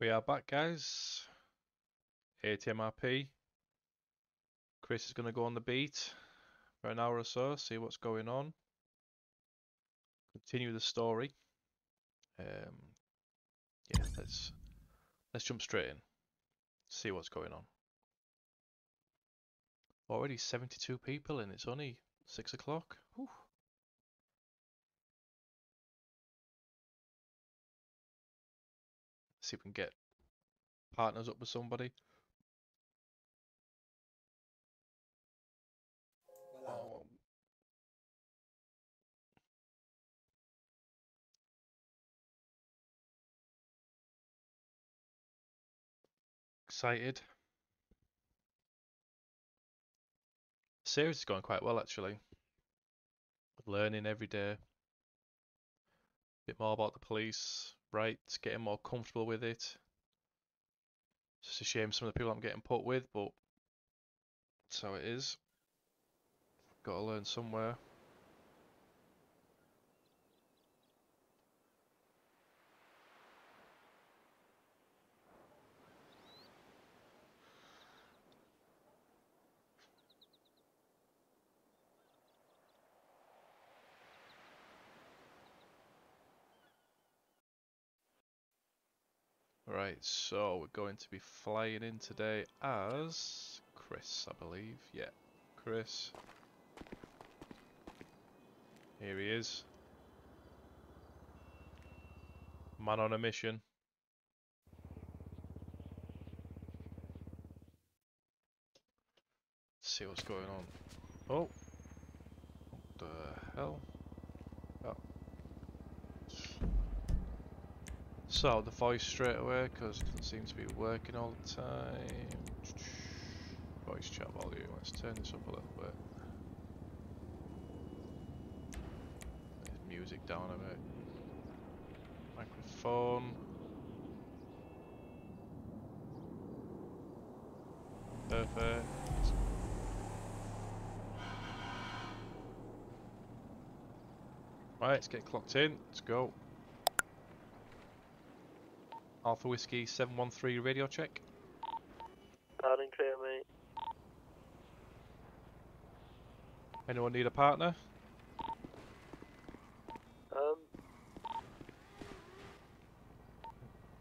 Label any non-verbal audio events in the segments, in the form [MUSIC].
We are back, guys. ATMRP. Chris is going to go on the beat for an hour or so, see what's going on. Continue the story. Um, yeah, let's let's jump straight in. See what's going on. Already 72 people and it's only six o'clock. See if we can get partners up with somebody. Excited. Series is going quite well actually. Learning every day. A Bit more about the police, rights, getting more comfortable with it. It's just a shame some of the people I'm getting put with, but that's how it is. Got to learn somewhere. Right, so we're going to be flying in today as Chris, I believe. Yeah, Chris. Here he is. Man on a mission. Let's see what's going on. Oh. What the hell? So the voice straight away because it doesn't seem to be working all the time. Voice chat volume. Let's turn this up a little bit. Music down a bit. Microphone. Perfect. Right, let's get clocked in. Let's go. Alpha Whiskey 713 radio check. Loud and clear, mate. Anyone need a partner? Um,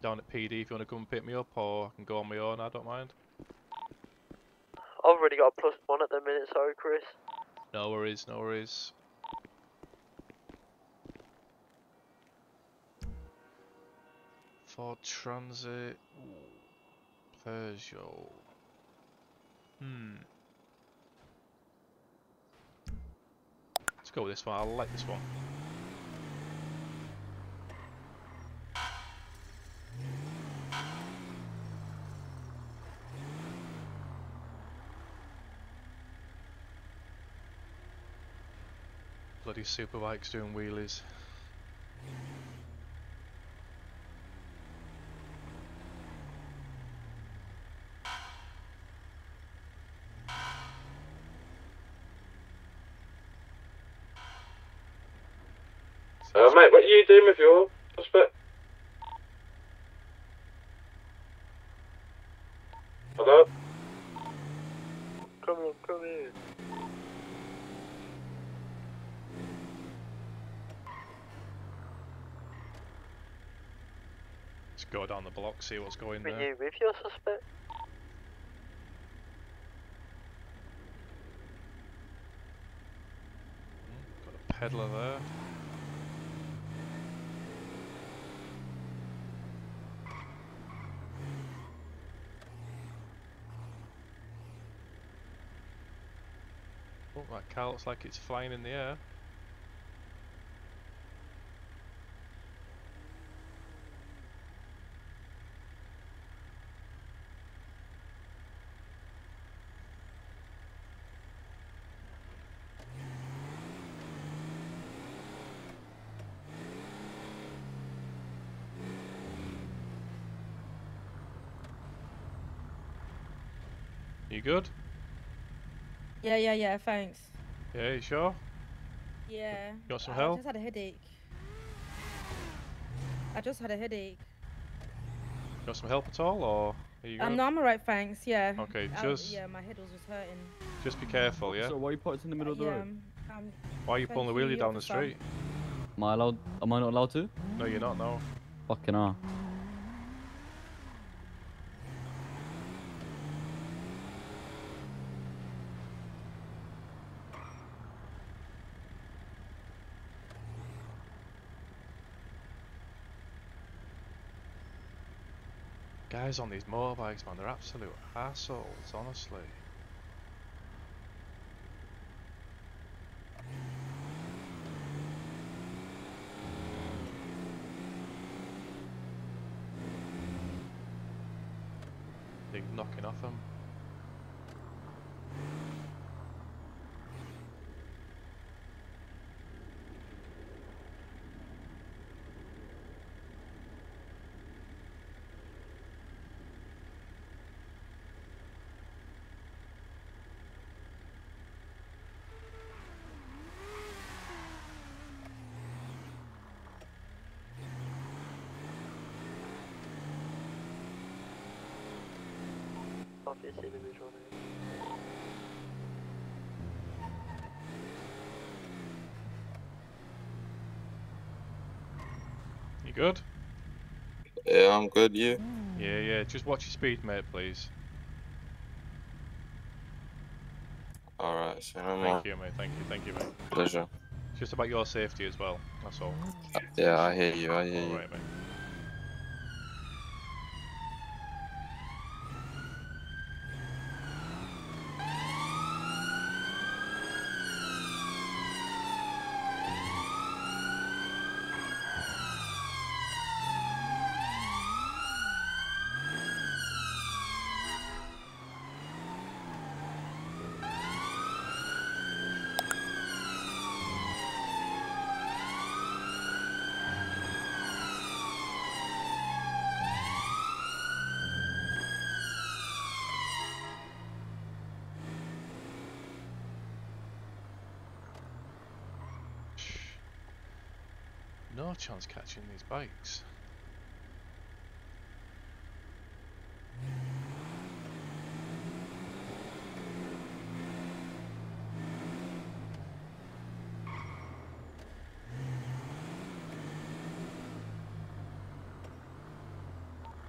Down at PD if you want to come and pick me up or I can go on my own, I don't mind. I've already got a plus one at the minute, sorry, Chris. No worries, no worries. Ford Transit. Ooh. Peugeot. Hmm. Let's go with this one. I like this one. Bloody superbikes doing wheelies. Uh, mate, what are you doing with your suspect? Hello? Come on, come here. Go down the block, see what's going Were there. you with your suspect? Hmm, got a peddler there. Oh, that car looks like it's flying in the air. You good? Yeah, yeah, yeah, thanks. Yeah, you sure? Yeah. got some help? I just had a headache. I just had a headache. got some help at all, or are you Um, no, I'm alright, thanks. Yeah. Okay, I- just yeah, my head was just hurting. just be careful, yeah. So why you parked in the middle of the yeah, road? um, um, Why are you thank pulling the wheelie down the street? Am I allowed? Am I not allowed to? No, you're not. No. Fucking hell. Guys on these motorbikes, man, they're absolute assholes, honestly. They're knocking off them. Off this individual name. You good? Yeah, I'm good. You? Yeah, yeah. Just watch your speed, mate, please. All right. So no more. Thank you, mate. Thank you, thank you, mate. Pleasure. It's just about your safety as well. That's all. Yeah, I hear you. I hear All you. right, mate. Catching these bikes.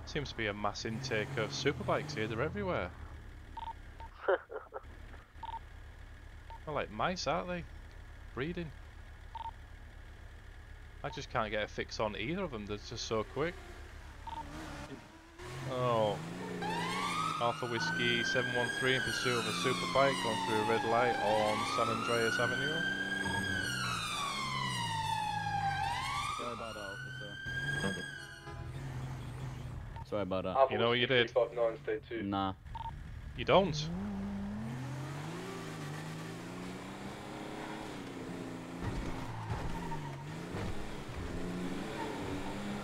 Seems to be a mass intake of superbikes here, they're everywhere. [LAUGHS] They're like mice, aren't they? Breeding. I just can't get a fix on either of them, they're just so quick. Oh. Alpha Whiskey 713 in pursuit of a superbike going through a red light on San Andreas Avenue. Sorry about that, officer. Sorry about that. You know what you did? Nah. You don't?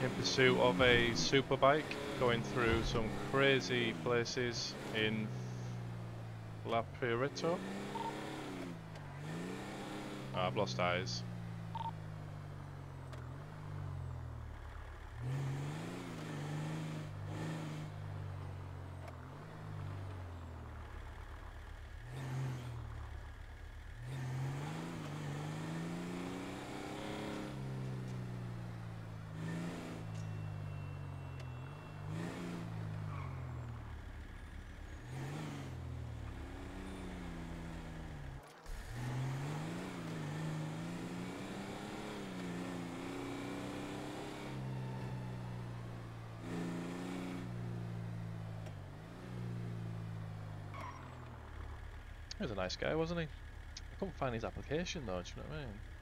In pursuit of a superbike going through some crazy places in La Puerta. Ah, I've lost eyes. A nice guy, wasn't he? I couldn't find his application though, do you know what I mean?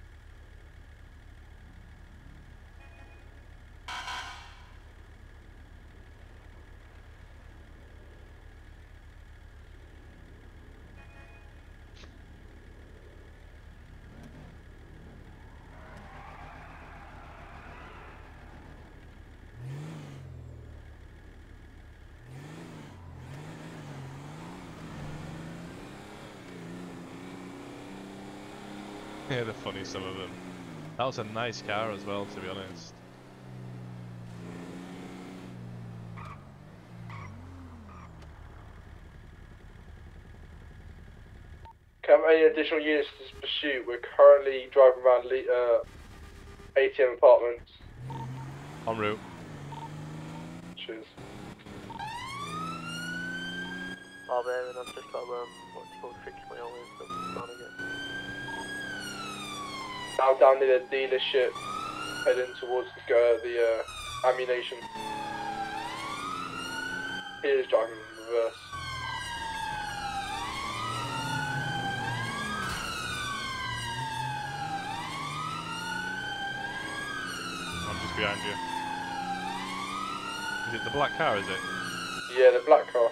some of them. That was a nice car as well, to be honest. Can any additional units to this pursuit? We're currently driving around uh, ATM apartments. En route. Cheers. Oh man, I've just got um, what's called fix my own stuff again. Now down near the dealership, heading towards the, uh, the uh, ammunition. He is driving in reverse. I'm just behind you. Is it the black car, is it? Yeah, the black car.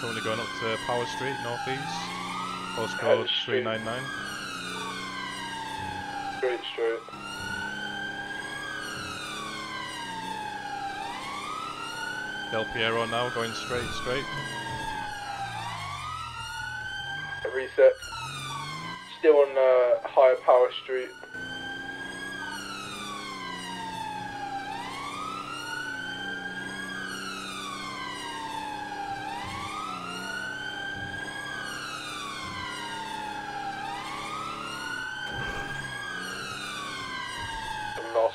Currently going up to Power Street, northeast. Postcode straight. 399. Straight, straight. Del Perro now going straight, straight. Reset. Still on uh, higher power street. Some loss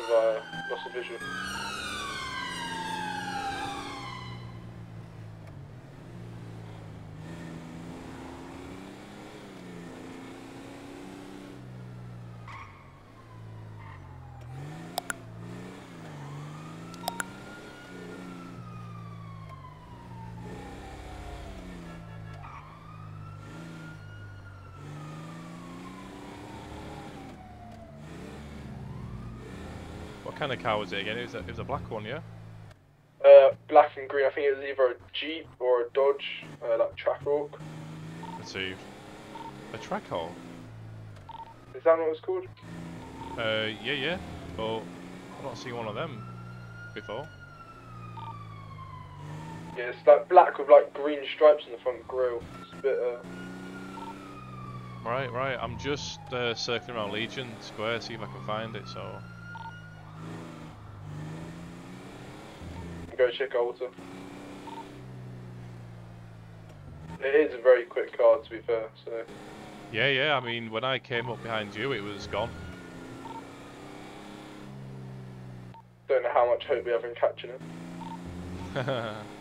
of uh, loss of vision. What kind of car was it again? It was a, it was a black one, yeah? Uh, black and green. I think it was either a Jeep or a Dodge, uh, like Trackhawk. Received. A track Trackhawk? Is that what it's called? Uh, yeah, yeah. But I've not seen one of them before. Yeah, it's like black with like green stripes in the front grille. It's a bit, uh, Right, right. I'm just uh, circling around Legion Square, see if I can find it. So go check Alta. It is a very quick car to be fair, so yeah, yeah. I mean, when I came up behind you, it was gone. don't know how much hope we have in catching it. [LAUGHS]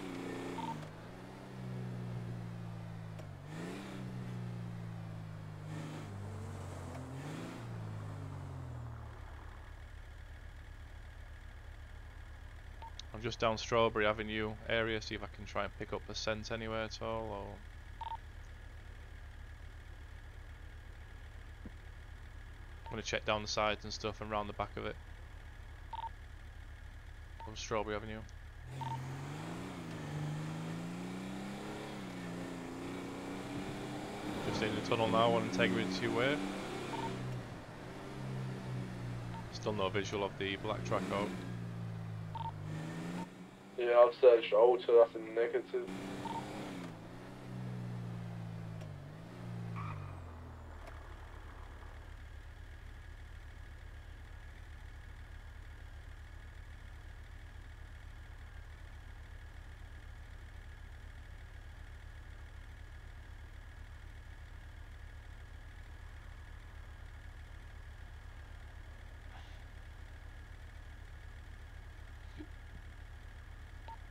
just down Strawberry Avenue area, see if I can try and pick up a scent anywhere at all. Or I'm gonna check down the sides and stuff and round the back of it. On Strawberry Avenue. Just in the tunnel now on Integrity Way. Still no visual of the black track out. I've searched Alta, that's a negative.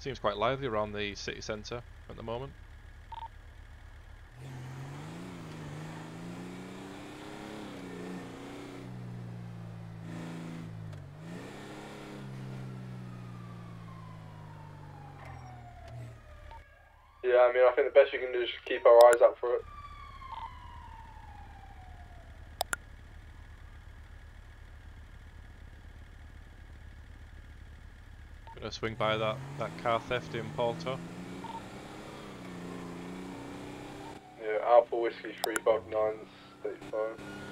Seems quite lively around the city centre at the moment. Yeah, I mean, I think the best we can do is keep our eyes out for it. Swing by that, that car theft in Porto. Yeah, Alpha Whiskey 359 state.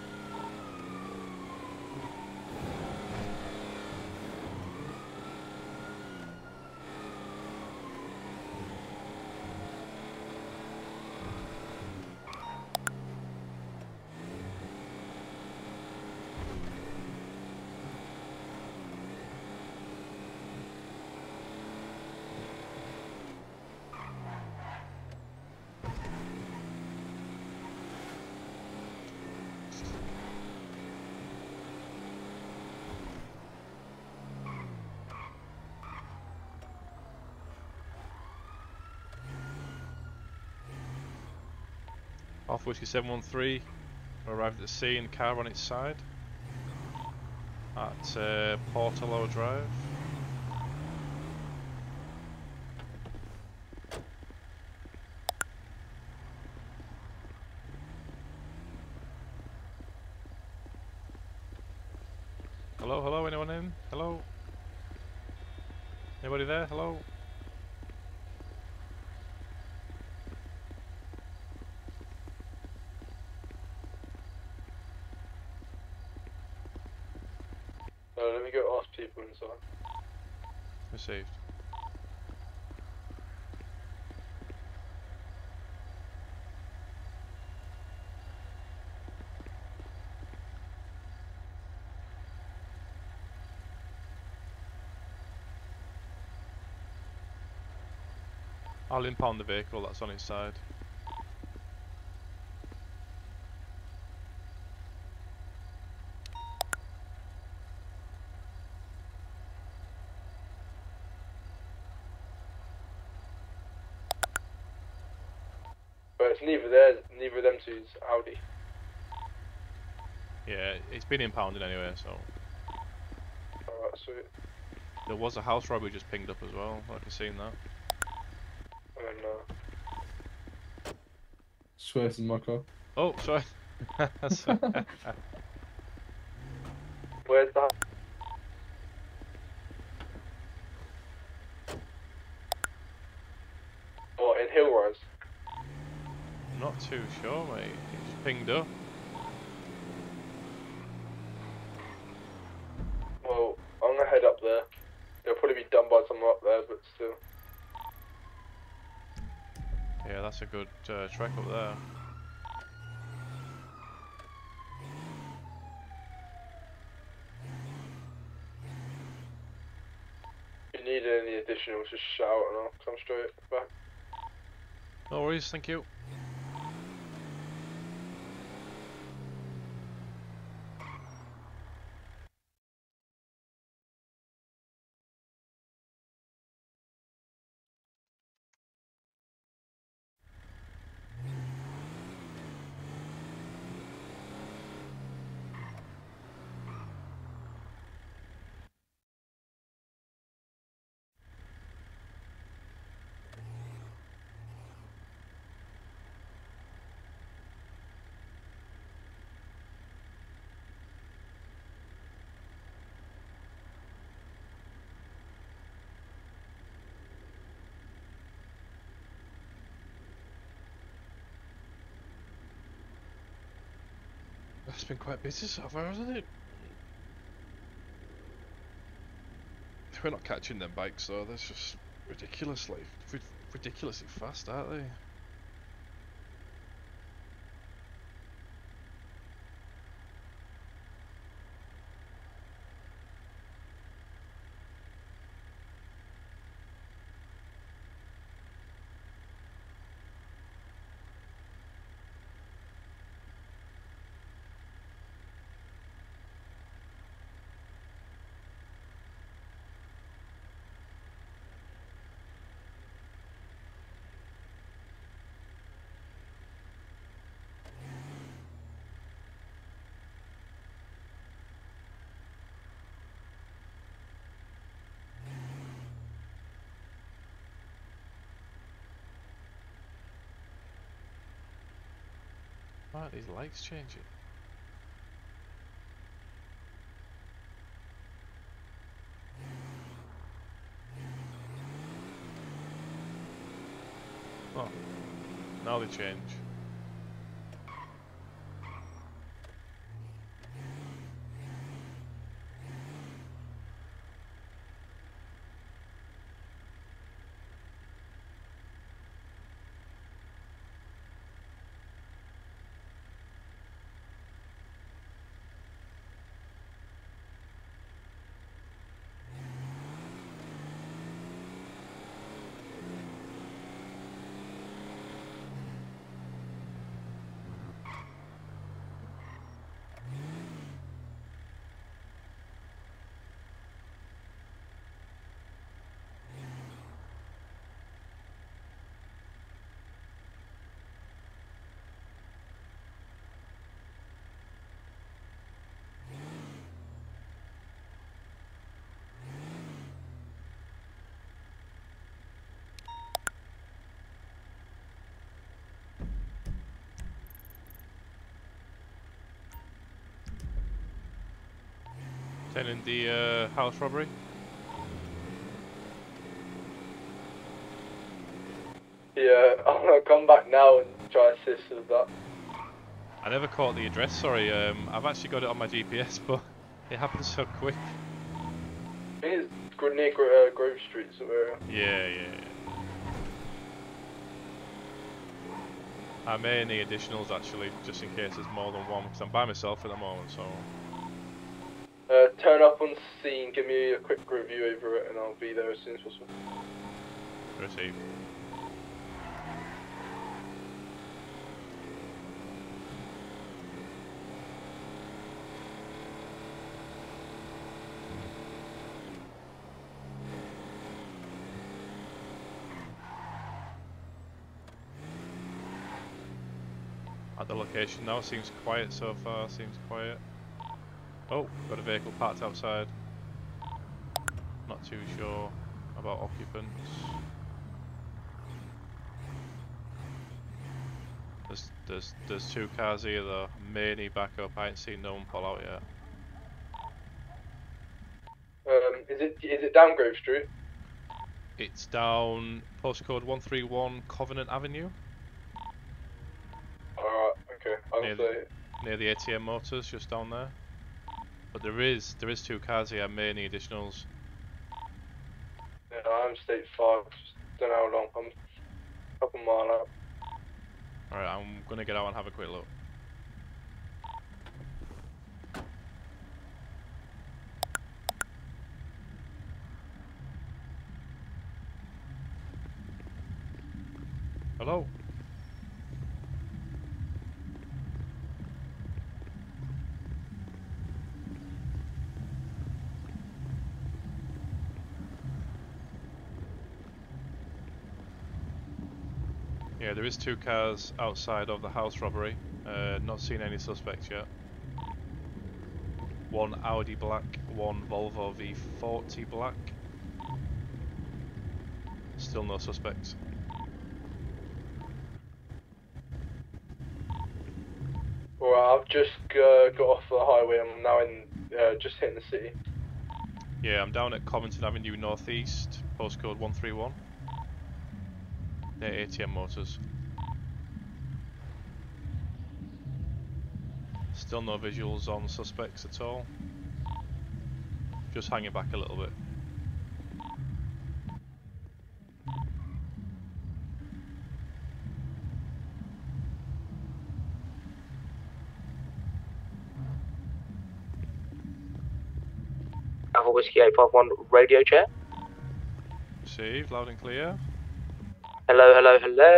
Alpha Whiskey 713 arrived at the scene, car on its side at uh, Portola Drive. Hello, hello, anyone in? Hello? Anybody there? Hello? Go ask people inside. Received. I'll impound the vehicle that's on its side. Neither theirs, neither of them two's Audi. Yeah, it's been impounded anyway, so. Alright, sweet. There was a house robbery just pinged up as well, I've seen that. And then, uh, Swear this is my car. Oh, sorry. [LAUGHS] That's- where's that? Oh, in Hillrise. not too sure, mate. It just pinged up. Well, I'm gonna head up there. They'll probably be done by someone up there, but still. Yeah, that's a good uh, trek up there. If you need any additionals, just shout and I'll come straight back. No worries, thank you. It's been quite busy so far, hasn't it? We're not catching them bikes though, they're just ridiculously, ridiculously fast, aren't they? Why these lights changing? Oh, now they change. Attending the uh, house robbery. Yeah, [LAUGHS] I'm gonna come back now and try to assist with that. I never caught the address, sorry. Um, I've actually got it on my GPS, [LAUGHS] but it happened so quick. I think it's near Gro- uh, Grove Street somewhere. Yeah, yeah, yeah. I may need additionals actually, just in case there's more than one, because I'm by myself at the moment, so... Turn up on scene, give me a quick review over it, and I'll be there as soon as possible. Receive. At the location now, seems quiet so far, seems quiet. Oh, got a vehicle parked outside. Not too sure about occupants. There's there's there's two cars here though. May need backup. I ain't seen no one pull out yet. Um, is it is it down Grove Street? It's down postcode one three one Covenant Avenue Alright, okay. I'll Near say. near the ATM Motors, just down there. But there is there is two cars here. May need additionals. Yeah, I'm state five. Just don't know how long. I'm a couple mile out. All right, I'm gonna get out and have a quick look. Hello. Yeah, there is two cars outside of the house robbery. Uh, not seen any suspects yet. One Audi black, one Volvo V40 black. Still no suspects. Alright, I've just uh, got off the highway. I'm now in, uh, just hitting the city. Yeah, I'm down at Covenant Avenue Northeast, postcode 131. Near ATM Motors. Still no visuals on suspects at all. Just hanging back a little bit. Alpha Whiskey 851 radio check. Received, loud and clear. Hello, hello, hello.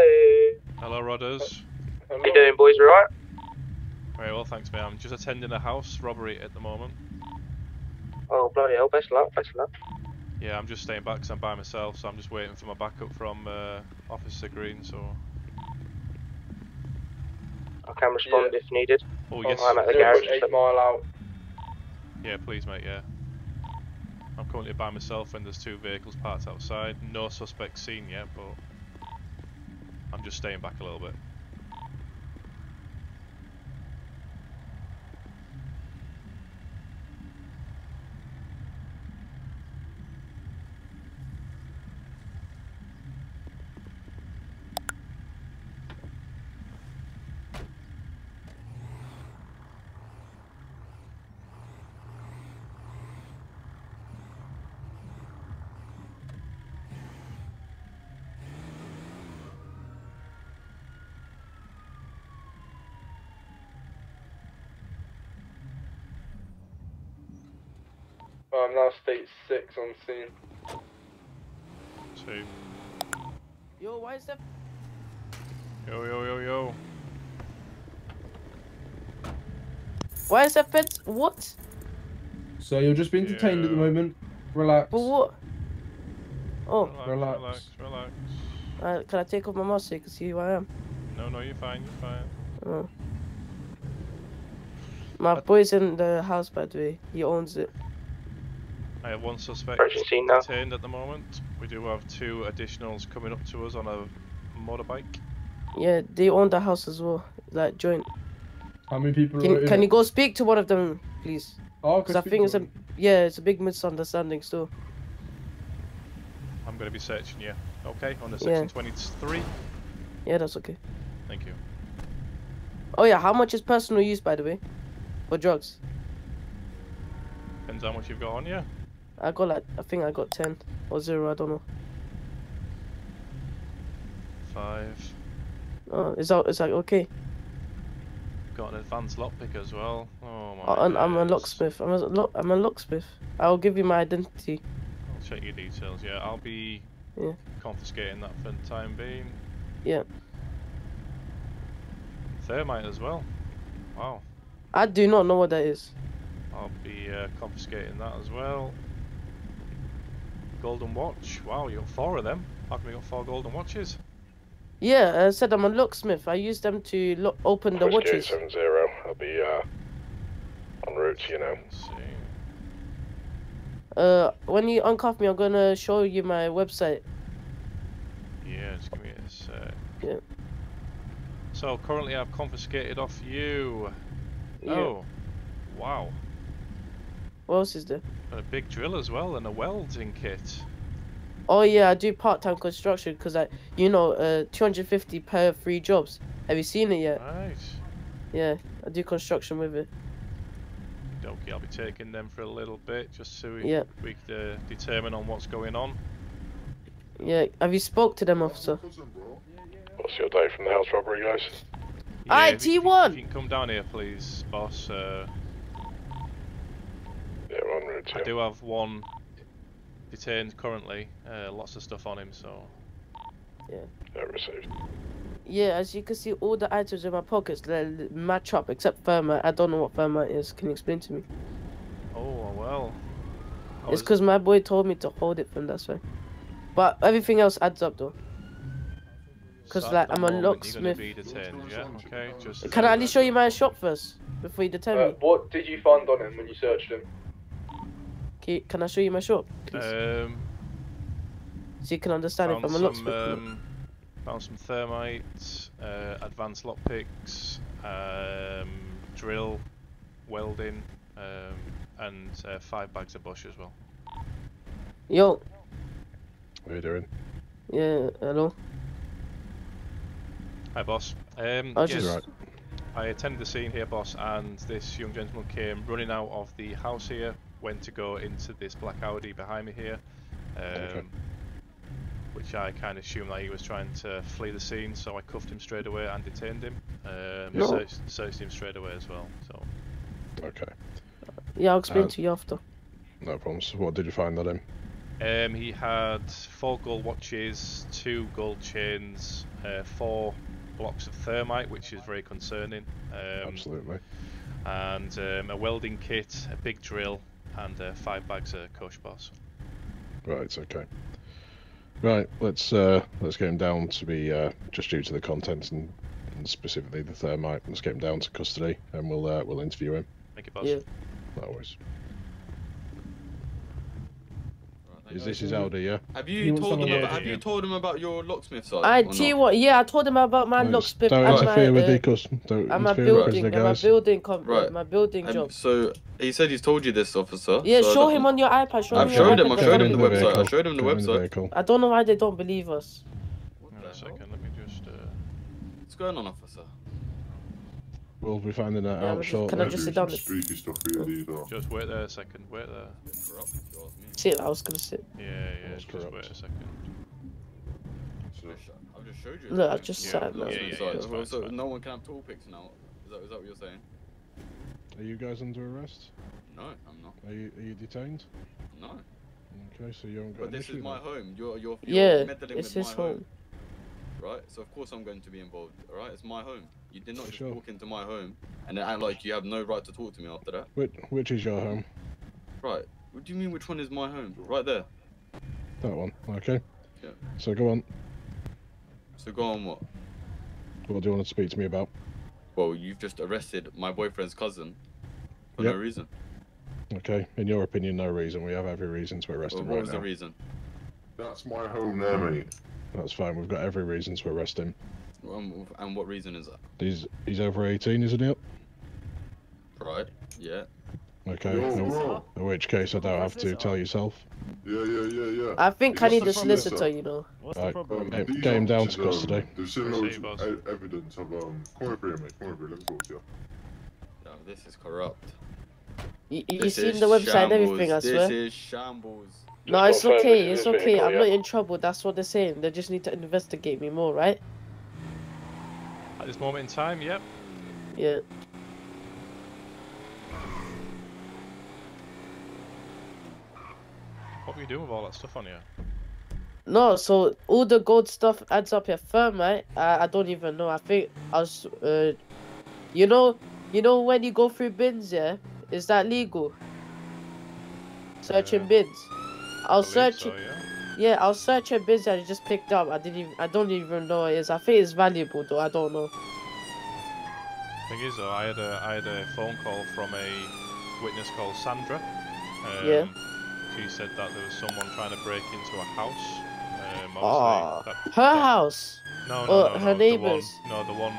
Hello, Rodders. Hello? How you doing, boys? You alright? Very well, thanks, mate. I'm just attending a house robbery at the moment. Oh, bloody hell. Best luck, best luck. Yeah, I'm just staying back 'cause I'm by myself, so I'm just waiting for my backup from uh, Officer Green. So, I can respond Yeah. if needed. oh yes, I'm at the garage. 0.8 mile out. yeah, please, mate. Yeah, I'm currently by myself, and there's two vehicles parked outside. No suspects seen yet, but I'm just staying back a little bit. I'm now state six on scene. Two. Yo, why is that? Yo, yo, yo, yo. Why is that fed? What? So you're just being detained at the moment. Relax. But what? Oh, Relax, Relax. relax, relax. uh, can I take off my mask so you can see who I am? No, no, you're fine, you're fine. Oh. My boy's in the house, by the way. He owns it. I have one suspect Approaching scene now. detained at the moment. We do have two additionals coming up to us on a motorbike. Yeah, they own the house as well. Like joint. How many people are Can in can it? you go speak to one of them? please. Oh, Because I think it's a yeah, it's a big misunderstanding still. I'm going to be searching you. Okay, on the section 23. Yeah, that's okay. Thank you. Oh yeah, how much is personal use by the way? For drugs? Depends how much you've got on you. I got like I think I got ten or zero. I don't know. Five. Oh, is that is that okay? Got an advanced lockpick as well. Oh my. Oh, I'm a locksmith. I'm a lock. I'm a locksmith. I'll give you my identity. I'll check your details. Yeah, I'll be Yeah. confiscating that for the time being. Yeah. Thermite as well. Wow. I do not know what that is. I'll be uh, confiscating that as well. Golden watch. Wow, you got four of them. How come you got four golden watches? Yeah, I said I'm a locksmith. I use them to lock, open the watches. Seven zero. I'll be uh, en route. You know. Let's see. Uh, when you uncuff me, I'm gonna show you my website. Yeah, just give me a sec. Yeah. So currently I've confiscated off you. Yeah. Oh. Wow. What else is there? Got a big drill as well and a welding kit. Oh yeah, I do part-time construction because I, you know, uh, 250 per three jobs. Have you seen it yet? Right. Yeah, I do construction with it. Okay, I'll be taking them for a little bit just so we, Yeah. we could uh, determine on what's going on. Yeah, have you spoke to them, officer? What's your day from the house robbery, guys? Aye, if T1. If you can come down here, please, boss. Uh, Yeah, we're en route. I do have one detained currently. Uh, lots of stuff on him, so yeah, received. Yeah, as you can see, all the items in my pockets they match up except thermite. I don't know what thermite is. Can you explain to me? oh well. I It's was- because my boy told me to hold it from that's why. But everything else adds up though. 'cause, so like, I'm a locksmith. You're gonna be detained, yeah. Okay, just. Can I at least show you my shop first before you detain Uh, me? what did you find on him when you searched him? Can, you, can I show you my shop, please? Um, so you can understand if found I'm a some, locksmith. um, found some thermite, uh, advanced lockpicks, um, drill, welding, um, and uh, five bags of bush as well. Yo, What are you doing? yeah, hello. Hi, boss. Um, I yes, just- Right. I attended the scene here, boss, and this young gentleman came running out of the house here, went to go into this black Audi behind me here, um, Okay. which I kind of assumed that he was trying to flee the scene, so I cuffed him straight away and detained him. Um, No. searched, searched him straight away as well. So Okay. Yeah, I'll explain Uh, to you after. No problems. What did you find on him? um, he had four gold watches, two gold chains, uh, four blocks of thermite, which is very concerning. Um, Absolutely. and um, a welding kit, a big drill, and uh, five bags of Kush boss. Right. Okay. Right. Let's uh let's get him down to be uh just due to the contents and, and specifically the thermite. Let's get him down to custody and we'll uh, we'll interview him. Thank you, boss. Yeah. No worries. Is this his Audi? Yeah. Have He you told him about, have you told him about your locksmith side? I or tell you what, yeah, I told him about my Right, locksmith Don't and my, interfere with uh, the cus- Don't and my interfere with building, the and my guys. building, com- Right. my building job. so he said he's told you this, officer. Yeah, so show him on your iPad. Show I've him showed him, I've showed him the website, I showed him the website. vehicle. I don't know why they don't believe us. What Hang the on a hell? second, let me just. Uh... What's going on, officer? We'll be finding that Yeah, out but just- shortly. can I just sit down? Streaky stuff here, either. Just wait there a second. Wait there. Corrupt, if you ask me. Sit, I was gonna sit. Yeah, yeah. That's Just wait corrupt. a second. I've just showed you. Look, I everything. just Yeah, sat. yeah, now. yeah, yeah, So- fine, so fine. no one can have tall pics now. Is that, is that what you're saying? Are you guys under arrest? No, I'm not. Are you, are you detained? No. Okay, so you haven't got But this is my then? home. You're you're, you're Yeah, meddling it's with his my home. home. right? So of course I'm going to be involved. All right, it's my home. You did not just Sure. walk into my home and then act like you have no right to talk to me after that. Which, which is your home? Right? What do you mean? Which one is my home? Right there. That one. Okay. Yeah. So go on. So go on. What? What do you want to speak to me about? Well, you've just arrested my boyfriend's cousin for Yep. no reason. Okay. In your opinion, no reason. We have every reason to arrest Well, him what right was now. the reason? That's my home there, mate. That's fine. We've got every reason to arrest him. Um, and what reason is that? He's he's over 18, isn't he? Right? Yeah. Okay. Yo, In, bro. in which case, I don't have to tell yourself. Yeah, yeah, yeah, yeah. I think It's I need a just solicitor, you know. What's Right. the problem? Um, Get- these get him down to custody. Um, there's still Proceed, no evidence of um. Come over here, mate. Come over here. Let me talk to you. No, this is corrupt. You, you This seen the website and everything, I shambles. swear. This is shambles. No, it's okay, it's okay. I'm not in trouble. That's what they're saying. They just need to investigate me more, right? At this moment in time, yep. Yeah. What were you doing with all that stuff on you? No, so all the gold stuff adds up here. Firm, right? I, I don't even know. I think I was, uh, you know, you know when you go through bins, yeah, is that legal? Searching Uh, bins. I was Believe searching. so, yeah. Yeah, I was searching bins that I just picked up. I didn't even. I don't even know what it is. I think it's valuable though. I don't know. Thing is, though, I had a I had a phone call from a witness called Sandra. Um, Yeah. She said that there was someone trying to break into a house. Um, Ah, that, her that- house. No, no, or no, her no, neighbours? The one, no, the one,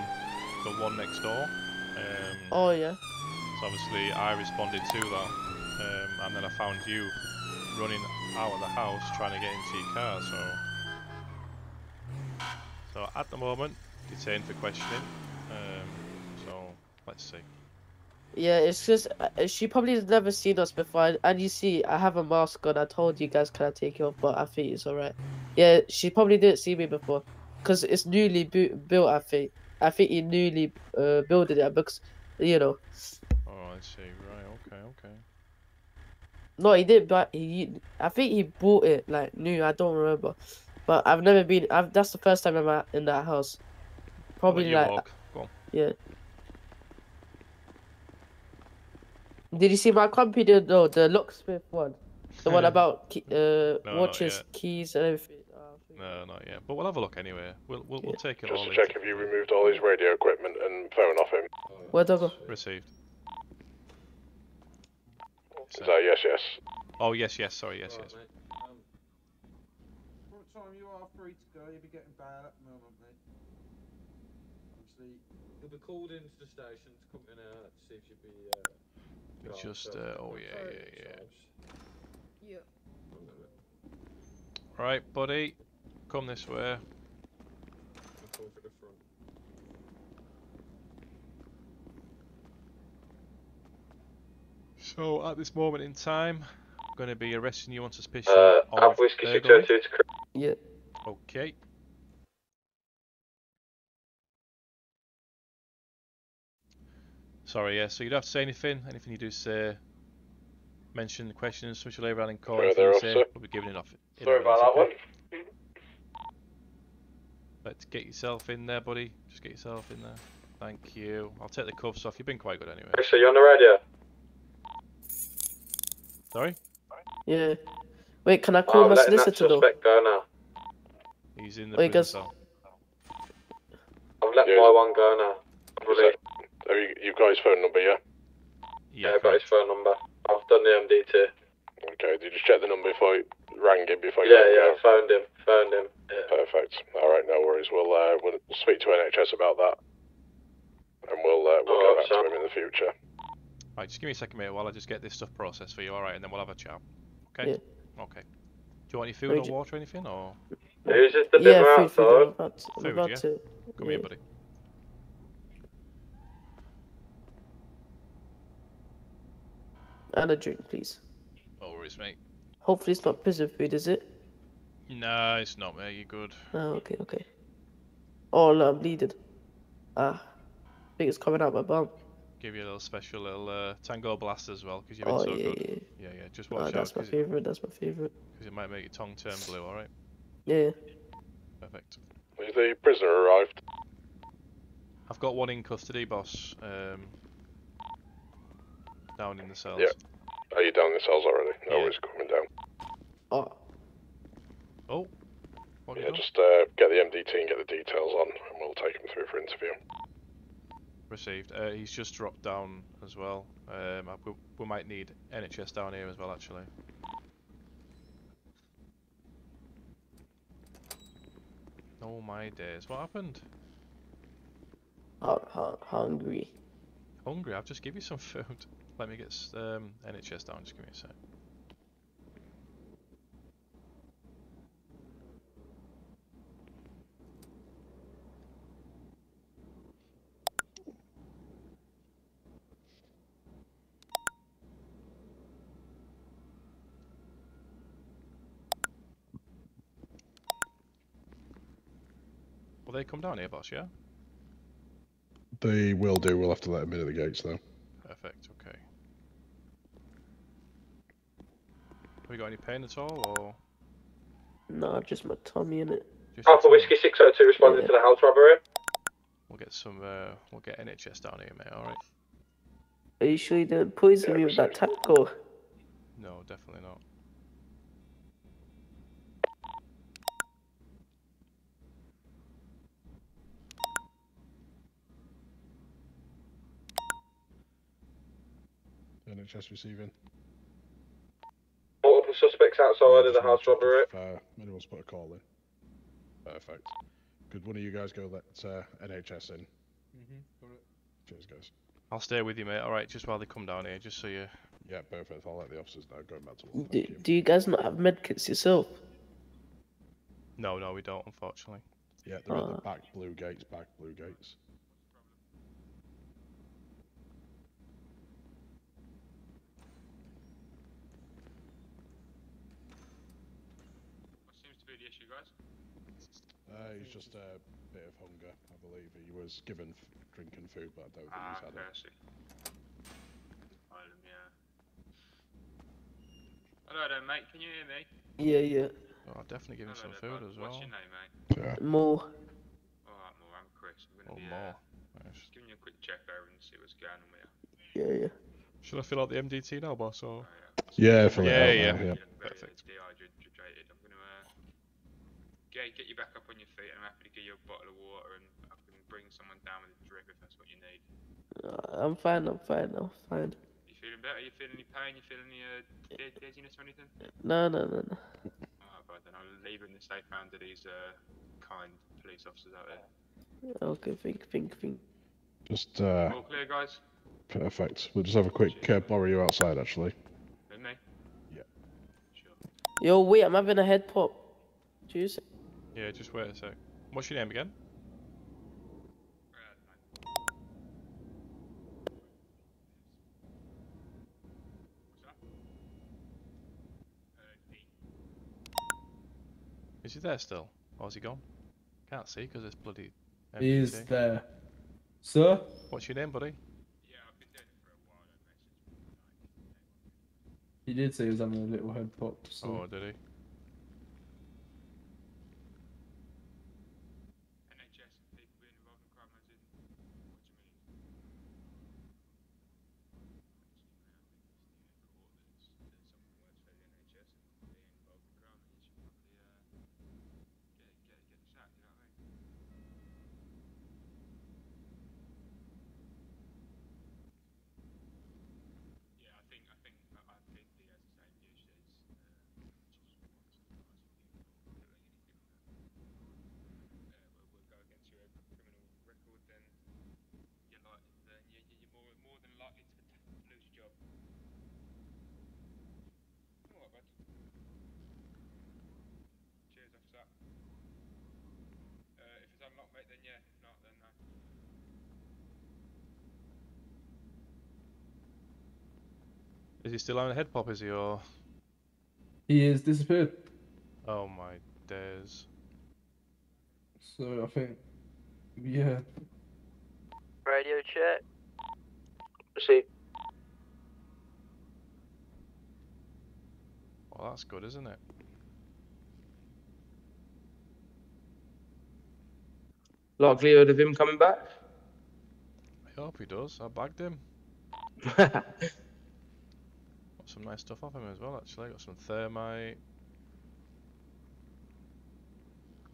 the one next door. Um, Oh yeah. So obviously, I responded to that, um, and then I found you running out of the house trying to get into your car. So, so at the moment, detained for questioning. Um, so let's see. Yeah, it's just uh, she probably has never seen us before, and- you see, I have a mask on. I told you guys can I take it off, but I think it's alright. Yeah, she probably didn't see me before, cause it's newly bu- built. I think. I think he newly uh, built it because, you know, Oh, I see. Right. Okay. Okay. no, he didn't. But he, I think he bought it like new. I don't remember, but I've never been. I've that's the first time I'm at, in that house. Probably like walk. Go on. yeah. Did you see my computer No, the locksmith one. The one about key, uh not watches, keys, and everything. Uh, No, not yet. But we'll have a look anyway. We'll we'll, we'll take it Just all to check if you removed all his radio equipment and phone off him. Where'd I go? Received. Is that yes, yes? Oh yes, yes. Sorry, yes, yes. What time you are free to go? You'll be getting bail at the moment, mate. Obviously, You'll be called into the station to come in here to see if you'll be. Uh, It's gone, just so uh, oh we'll yeah, yeah, yeah. yourselves. Yeah. Right, buddy. Come this way. I'll call for the front. So at this moment in time, I'm going to be arresting you on suspicion Uh, of Whiskey burglary. 602 to Chris. Yeah. Okay. Sorry, yeah. So you don't have to say anything. Anything you do say, mention the questions, social labour and in court. Right anything there, you say officer. will be given enough. Sorry about that one. Let's get yourself in there, buddy. Just get yourself in there. Thank you. I'll take the cuffs off. You've been quite good anyway. Chris, are you on the radio? Sorry? Yeah. Wait, can I call I'm my letting that solicitor though? suspect go now. He's in the Wait, prison guys. cell. I've let Yeah. my one go now. Is have you, you've got his phone number, yeah? Yeah, I've got his phone number. I've done the MDT. Okay, did you just check the number before you rang him before you Yeah, yeah, go? I found him. Found him. Yeah. Perfect. All right, no worries. We'll uh, we'll speak to NHS about that, and we'll uh, we'll Oh, go back so- to him in the future. Right, just give me a second, mate, while I just get this stuff processed for you, alright, and then we'll have a chat. Okay? Okay. Do you want any food Wait, or j- water or anything, or? Who's just the Yeah, liver food, food. I'm outside? about to. I'm Food, about yeah? to. Come here, buddy. And a drink, please. No worries, mate. Hopefully it's not prison food, is it? No, it's not, mate. You're good. Oh, okay, okay. Oh no, I'm bleeding. Ah, I think it's coming out my bum. Give you a little special little uh, Tango Blast as well, because you've been Oh so yeah, good. yeah. Yeah, yeah. Just Oh, watch out, that's my favorite. That's my favorite. 'cause it might make your tongue turn blue, alright? Yeah. Perfect. Has the prisoner arrived? I've got one in custody, boss. Um, down in the cells. Yeah. Are you down in the cells already? No Yeah. worries, coming down. Oh, Oh, what Yeah, just uh, get the MDT and get the details on, and we'll take him through for interview. Received. Uh, he's just dropped down as well. Um, we, we might need NHS down here as well, actually. Oh my days, what happened? hu- hu- hungry. hungry. I've just give you some food. Let me get um, NHS down. Just give me a sec. Will they come down here, boss? Yeah. They will do. We'll have to let them in at the gates, though. Perfect. Okay. Have you got any pain at all, or No, just my tummy in it. just Alpha your? Whiskey 602 responding Yeah. to the house robbery. We'll get some. Uh, we'll get NHS down here, mate. All right. Are you sure you didn't poison me with that taco? No, definitely not. NHS receiving. Multiple suspects outside of the house robbery. If, uh, anyone's put a call in. Perfect. Could one of you guys go let uh, NHS in? Mm-hmm. Got. Cheers, guys. I'll stay with you, mate. All right, just while they come down here, just so you. Yeah, perfect. I'll let the officers know. Going back to work. Do, you. do you guys not have medkits yourself? No, no, we don't, unfortunately. Yeah, they're at the Ah. back blue gates. Back blue gates. What seems to be the issue, guys? Uh, he's just a bit of hunger, I believe. He was given f- drink and food, but I don't think Ah, he's had okay, it. I see. Item, yeah. Hello there, mate. Can you hear me? Yeah, yeah. Oh, I'll definitely give him Hello some there, food bud. as well. What's your name, mate? Yeah. More. Alright, more. I'm Chris. I'm gonna Or be more. Uh, Nice. just giving you a quick check over and see what's going on with you. Yeah, yeah. Should I fill out the MDT now, boss? Or Oh, Yeah, fill it Yeah, out yeah. now, yeah. You're very Perfect. dehydrated. I'm gonna uh, get get you back up on your feet, I'm happy to give you a bottle of water, and I can bring someone down with a drip if that's what you need. Uh, I'm fine, I'm fine, I'm fine. You feeling better? You feeling any pain? You feeling any uh, di- dizziness or anything? No, no, no, no. [LAUGHS] Alright, bud. Then I'll leave it in the safe hands of these uh, kind police officers out there. Okay, think, think, think. Just uh, All clear, guys? perfect. We'll just have a quick uh, borrow you outside, actually. With me? Yeah. Sure. Yo, wait, I'm having a head pop. Juice. Yeah, just wait a sec. What's your name again? Is he there still? Or is he gone? Can't see because it's bloody. He is there. Sir? What's your name, buddy? Yeah, I've been dead for a while. I messaged He did say he was having a little head pop. So. Oh, did he? NHS and people being involved in crime as in. What do you mean? Yeah, I think I think I I think he has the same views as uh, just wants to advise you people. Uh, will, will go against your criminal record, then you're like then you you- you're more more than likely to lose your job. Alright, bud. Cheers, officer. Uh, if it's unlocked, mate, then yeah. If not, then no. Is he still having a head pop? Is he or? He is disappeared. Oh my days. So I think, yeah. Radio check. See, Well, that's good, isn't it? likelihood of him coming back? I hope he does. I bagged him. [LAUGHS] Got some nice stuff off him as well, actually. Got some thermite.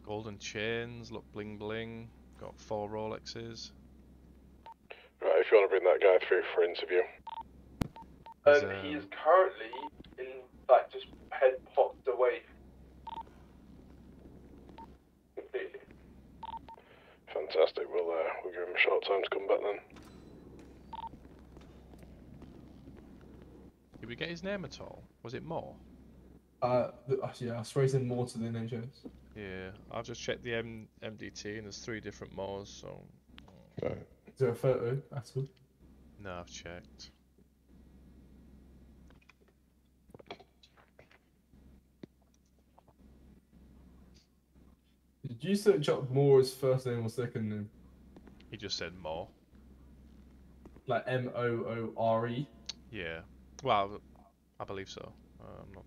Golden chains, look bling bling. Got four Rolexes. Right, if you want to bring that guy through for interview. Is, Um, he um, is currently in, like, just head popped away. Completely. Fantastic. We'll uh, we'll give him a short time to come back then. We get his name at all? Was it Mo? Uh, th- uh, yeah, I swear he's in more to the NHS. Yeah, I've just checked the M- MDT and there's three different Mo's, so Right. Is there a photo at all? no, I've checked. Did you search up Moore's first name or second name? He just said Mo. Like M O O R E? Yeah. Well, I believe so. Uh, I'm not.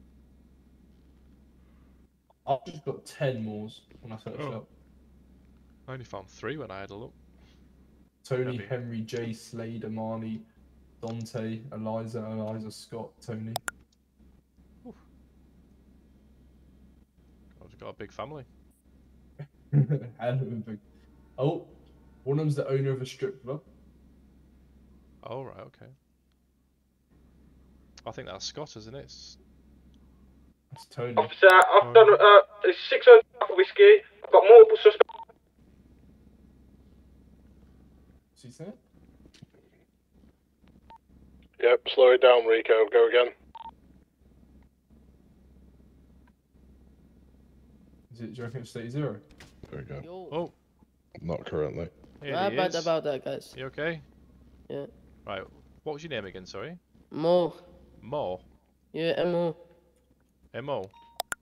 I've just got 10 Moores when I searched Oh. up. I only found three when I had a look. Tony, Maybe. Henry, J, Slade, Amani, Dante, Eliza, Eliza, Scott, Tony. I've got a big family. [LAUGHS] and big- Oh, one of them's the owner of a strip club. Oh right, okay. I think that's Scott, isn't it? It's- That's Tony. Officer, I've done uh, it's six hundred for whiskey. I've got multiple suspects. What's he saying? Yep, slow it down, Rico. Go again. Is it, do you reckon it's 30 zero? There we go. Yo. Oh, Not currently. here How bad is. about that, guys? You okay? Yeah. Right. What was your name again? Sorry. Mo. Mo. Yeah, M-O. M O.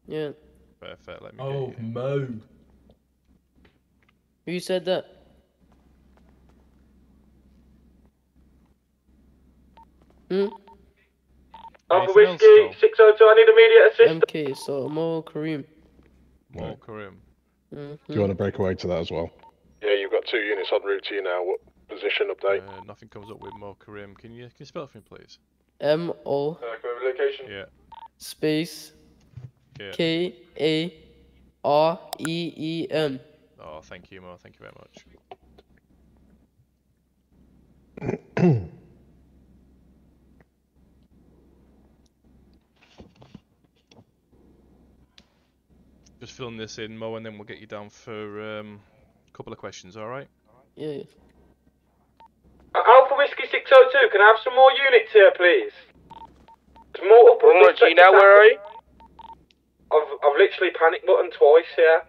Yeah. Perfect. Let me Oh. Mo. Who said that? Hmm? Alpha Anything else, whiskey, 602. I need immediate assistance. MK, so Mo Kareem. Mo Right. Kareem. Mhm. Do you want to break away to that as well? Yeah, you've got two units on route to you now. What position update? Uh, nothing comes up with Mo Kareem. Can you can you spell it for me, please? M-O Uh, can we have a location? Yeah. space Yeah. K-A-R-E-E-M. Oh, thank you, Mo. Thank you very much. [COUGHS] Just filling this in, Mo, and then we'll get you down for um, a couple of questions. All right? Yeah, yeah. Whiskey, 602. Can I have some more units here, please? There's multiple. Romeo G, now where are you? I've, I've literally panic button twice here.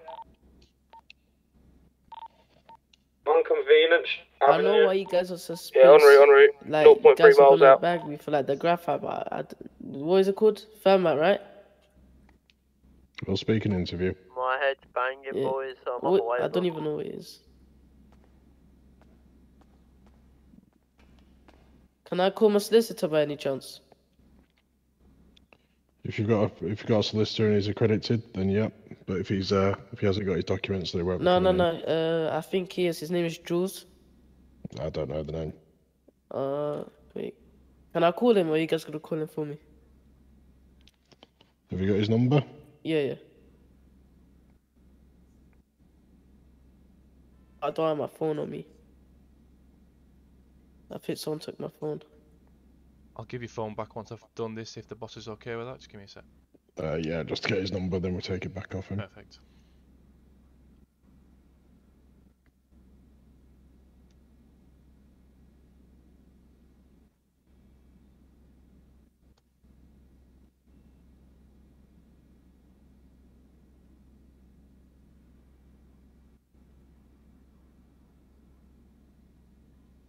Unconvenient. I know why you guys are suspicious. Yeah, en route, en route. Like, you 0.3 guys are miles gonna out. bag me for like the graphite, but I, d- what is it called? Thermite, right? We'll speak in interview. My head's banging, Yeah. boys, so I'm on What. I don't even know what it is. Can I call my solicitor by any chance? If you've got a, if you've got a solicitor and he's accredited, then yeah. But if he's uh if he hasn't got his documents, they won't. be No, no, no. Uh, I think he is. His name is Jules. I don't know the name. Uh, wait. Can I call him, or are you guys gonna call him for me? Have you got his number? Yeah, yeah. I don't have my phone on me. I think someone took my phone. I'll give your phone back once I've done this. If the boss is okay with that, just give me a sec. Uh, yeah, just get his number, then we'll take it back off him. Perfect.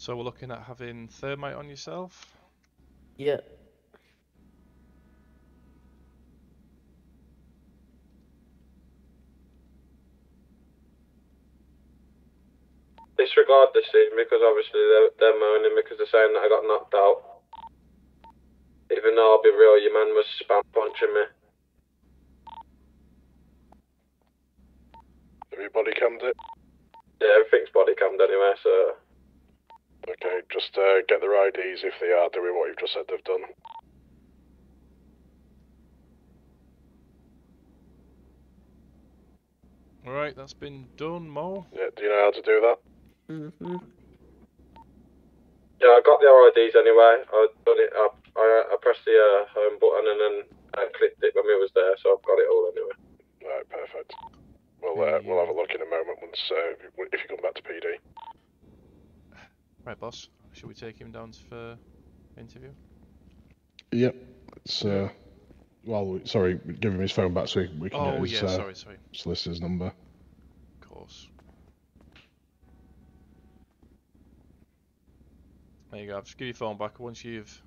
So we're looking at having thermite on yourself. Yeah. Disregard this scene because obviously they're, they're moaning because they're saying that I got knocked out. Even though I'll be real, your man was spam punching me. Everybody cammed it. Yeah, everything's body cammed anyway, so. Okay, just uh, get their IDs if they are doing what you've just said they've done. Alright, that's been done, Mo. Yeah, do you know how to do that? Mm-hmm. Yeah, I got their IDs anyway. I done it. I, I, I pressed the uh, home button and then I clicked it when we was there, so I've got it all anyway. Alright, perfect. We'll uh, we'll have a look in a moment once uh, if you come back to PD. Right, boss. Should we take him down for interview? Yep. let's. Uh, well, sorry, give him his phone back so we, we can Oh get his yeah, uh, sorry, sorry. solicitor's number. Of course. There you go. Just give your phone back once you've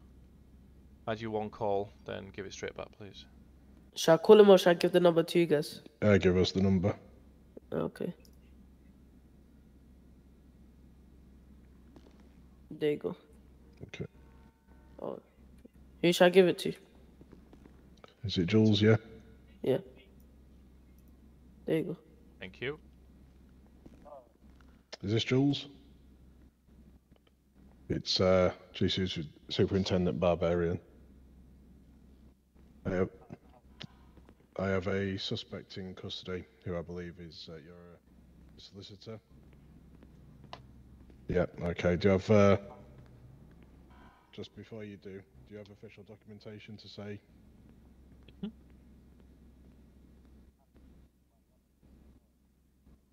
had your one call. Then give it straight back, please. Shall I call him or shall I give the number to you guys? Uh, give us the number. Okay. There you go. Okay. Oh. Who shall I give it to? Is it Jules? Yeah. Yeah. There you go. Thank you. Is this Jules? It's uh, GC Superintendent Barbarian. I have, I have a suspect in custody who I believe is uh, your uh, solicitor. Yeah. Okay. Do you have uh, just before you do? Do you have official documentation to say?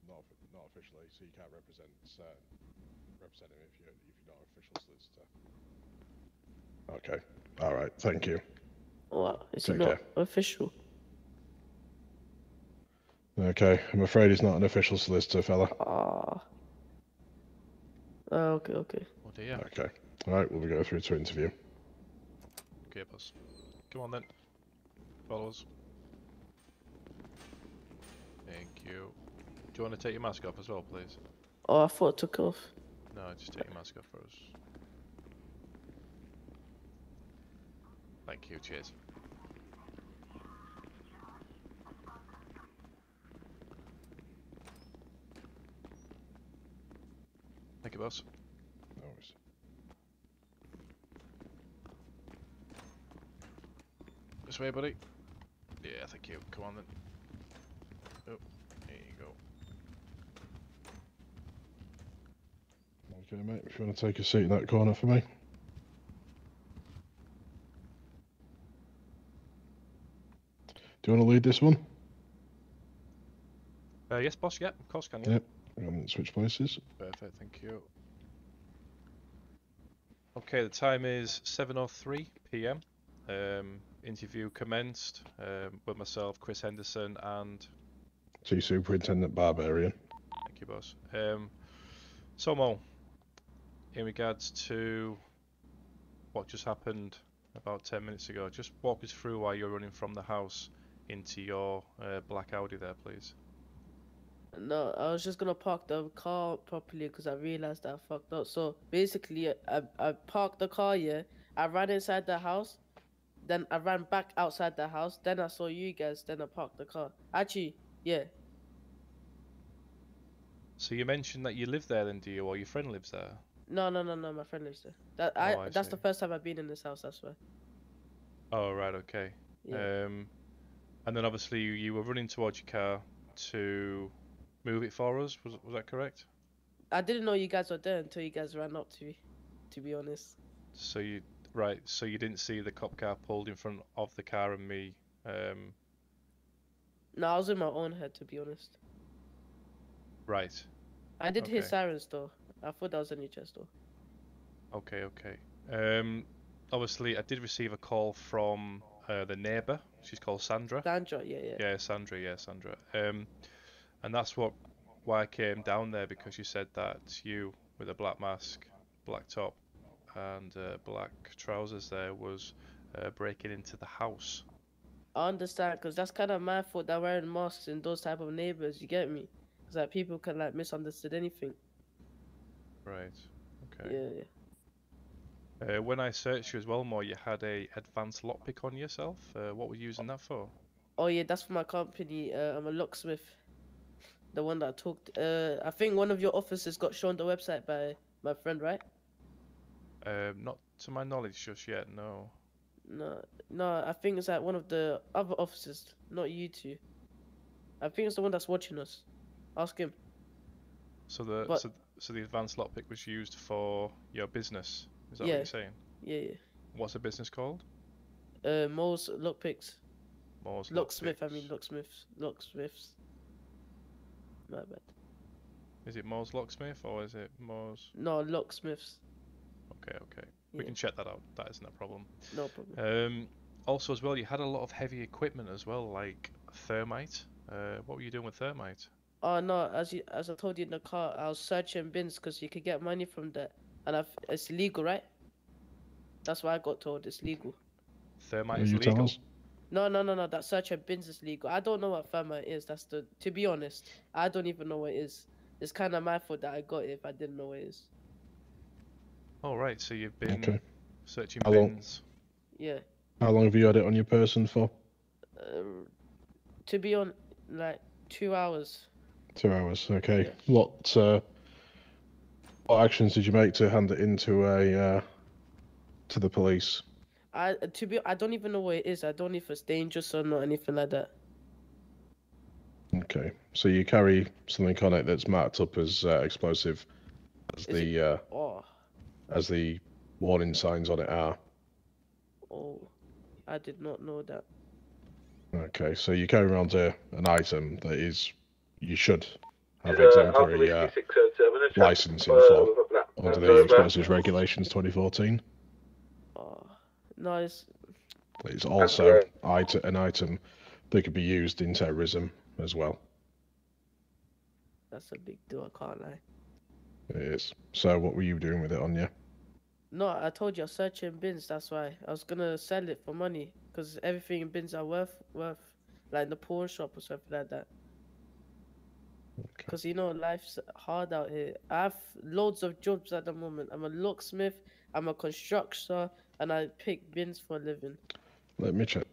Not, offi- not officially, so you can't represent uh, represent him if you're if you're not an official solicitor. Okay. All right. Thank you. What? It's Take not care. official. Okay. I'm afraid he's not an official solicitor, fella. Ah. Oh, okay, okay. Oh dear. Okay. All right. We'll go through to interview. Okay, boss. Come on then. Follow us. Thank you. Do you want to take your mask off as well, please? Oh, I thought it took off. No, just take your mask off for us. Thank you. Cheers. Thank you, boss. No worries. This way, buddy. Yeah, thank you. Come on then. Oh, there you go. Okay, mate. If you want to take a seat in that corner for me. Do you want to lead this one? Uh, yes, boss. Yeah, of course, can you? Yep. Um, switch places. Perfect. Thank you. Okay, the time is 7:03 p.m. Um, interview commenced um, with myself, Chris Henderson, and Chief Superintendent Barbarian. thank you, boss. Um, so Mo, in regards to what just happened about 10 minutes ago, just walk us through why you're running from the house into your uh, black Audi there, please. No, I was just gonna park the car properly because I realized that I fucked up. So basically, I I parked the car. Yeah, I ran inside the house, then I ran back outside the house. Then I saw you guys. Then I parked the car. Actually, yeah, So you mentioned that you live there, then, do you, or your friend lives there? no, no, no, no. My friend lives there. That I, Oh, I that's see. the first time I've been in this house. That's why. Oh, right, okay. Yeah. Um, and then obviously you, you were running towards your car to move it for us. Was was that correct? I didn't know you guys were there until you guys ran up to me. To be honest. So you right. So you didn't see the cop car pulled in front of the car and me. Um, No, I was in my own head. To be honest. right. I did hear sirens though. I thought that was a new chest though. Okay. Okay. Um, obviously I did receive a call from uh, the neighbour. She's called Sandra. Sandra, yeah, yeah. Yeah, Sandra. Yeah, Sandra. Um, and that's what why I came down there because you said that you with a black mask, black top, and uh, black trousers there was uh, breaking into the house. I understand, cause that's kind of my fault that wearing masks in those type of neighbors. You get me? Cause like people can like misunderstand anything. Right. Okay. Yeah, yeah. Uh, when I searched you as well, more you had a advanced lockpick on yourself. Uh, what were you using that for? Oh yeah, that's for my company. Uh, I'm a locksmith. The one that I talked. Uh, I think one of your officers got shown the website by my friend, right? Um, not to my knowledge just yet. No. No, no. I think it's like one of the other officers, not you two. I think it's the one that's watching us. Ask him. So the But- so, so the advanced lockpick was used for your business. Is that Yeah. what you're saying? Yeah, yeah. What's the business called? Uh, Mo's lockpicks. Moore's Locksmith. I mean locksmiths. Locksmiths. My bad. Is it Moore's Locksmith or is it Moore's? No, locksmiths. Okay, okay. We Yeah. can check that out. That isn't a problem. No problem. Um, also, as well, you had a lot of heavy equipment as well, like thermite. Uh, what were you doing with thermite? Oh no, as you as I told you in the car, I was searching bins because you could get money from that, and I've, it's legal, right? That's why I got told it's legal. Thermite is you tell legal. Us? No, no, no, no. That searching bins is legal. I don't know what thermite is. That's the. To be honest, I don't even know what it is. It's kind of my fault that I got it if I didn't know what it is. All right, so you've been Okay. searching How long- bins. Yeah. How long have you had it on your person for? Um, to be on, like two hours. Two hours. Okay. What uh, what actions did you make to hand it into a uh, to the police? I to be. I don't even know what it is. I don't know if it's dangerous or not, anything like that. Okay. So you carry something on it that's marked up as uh, explosive, as Is it- the uh, Oh, as the warning signs on it are. oh, I did not know that. Okay. So you carry around a, an item that is you should have Is, exemplary uh, Alpha Whiskey 607, is it? licensing Uh, for with a black under the Explosives Regulations 2014. No, it's It's also ite- an item that could be used in terrorism as well. that's a big deal. I can't lie. It is. So what were you doing with it on you? No, I told you I was searching bins. That's why I was gonna sell it for money because everything in bins are worth worth like in the pawn shop or something like that. Because you know life's hard out here. I have loads of jobs at the moment. I'm a locksmith. I'm a constructor, and I pick bins for a living. Let me check.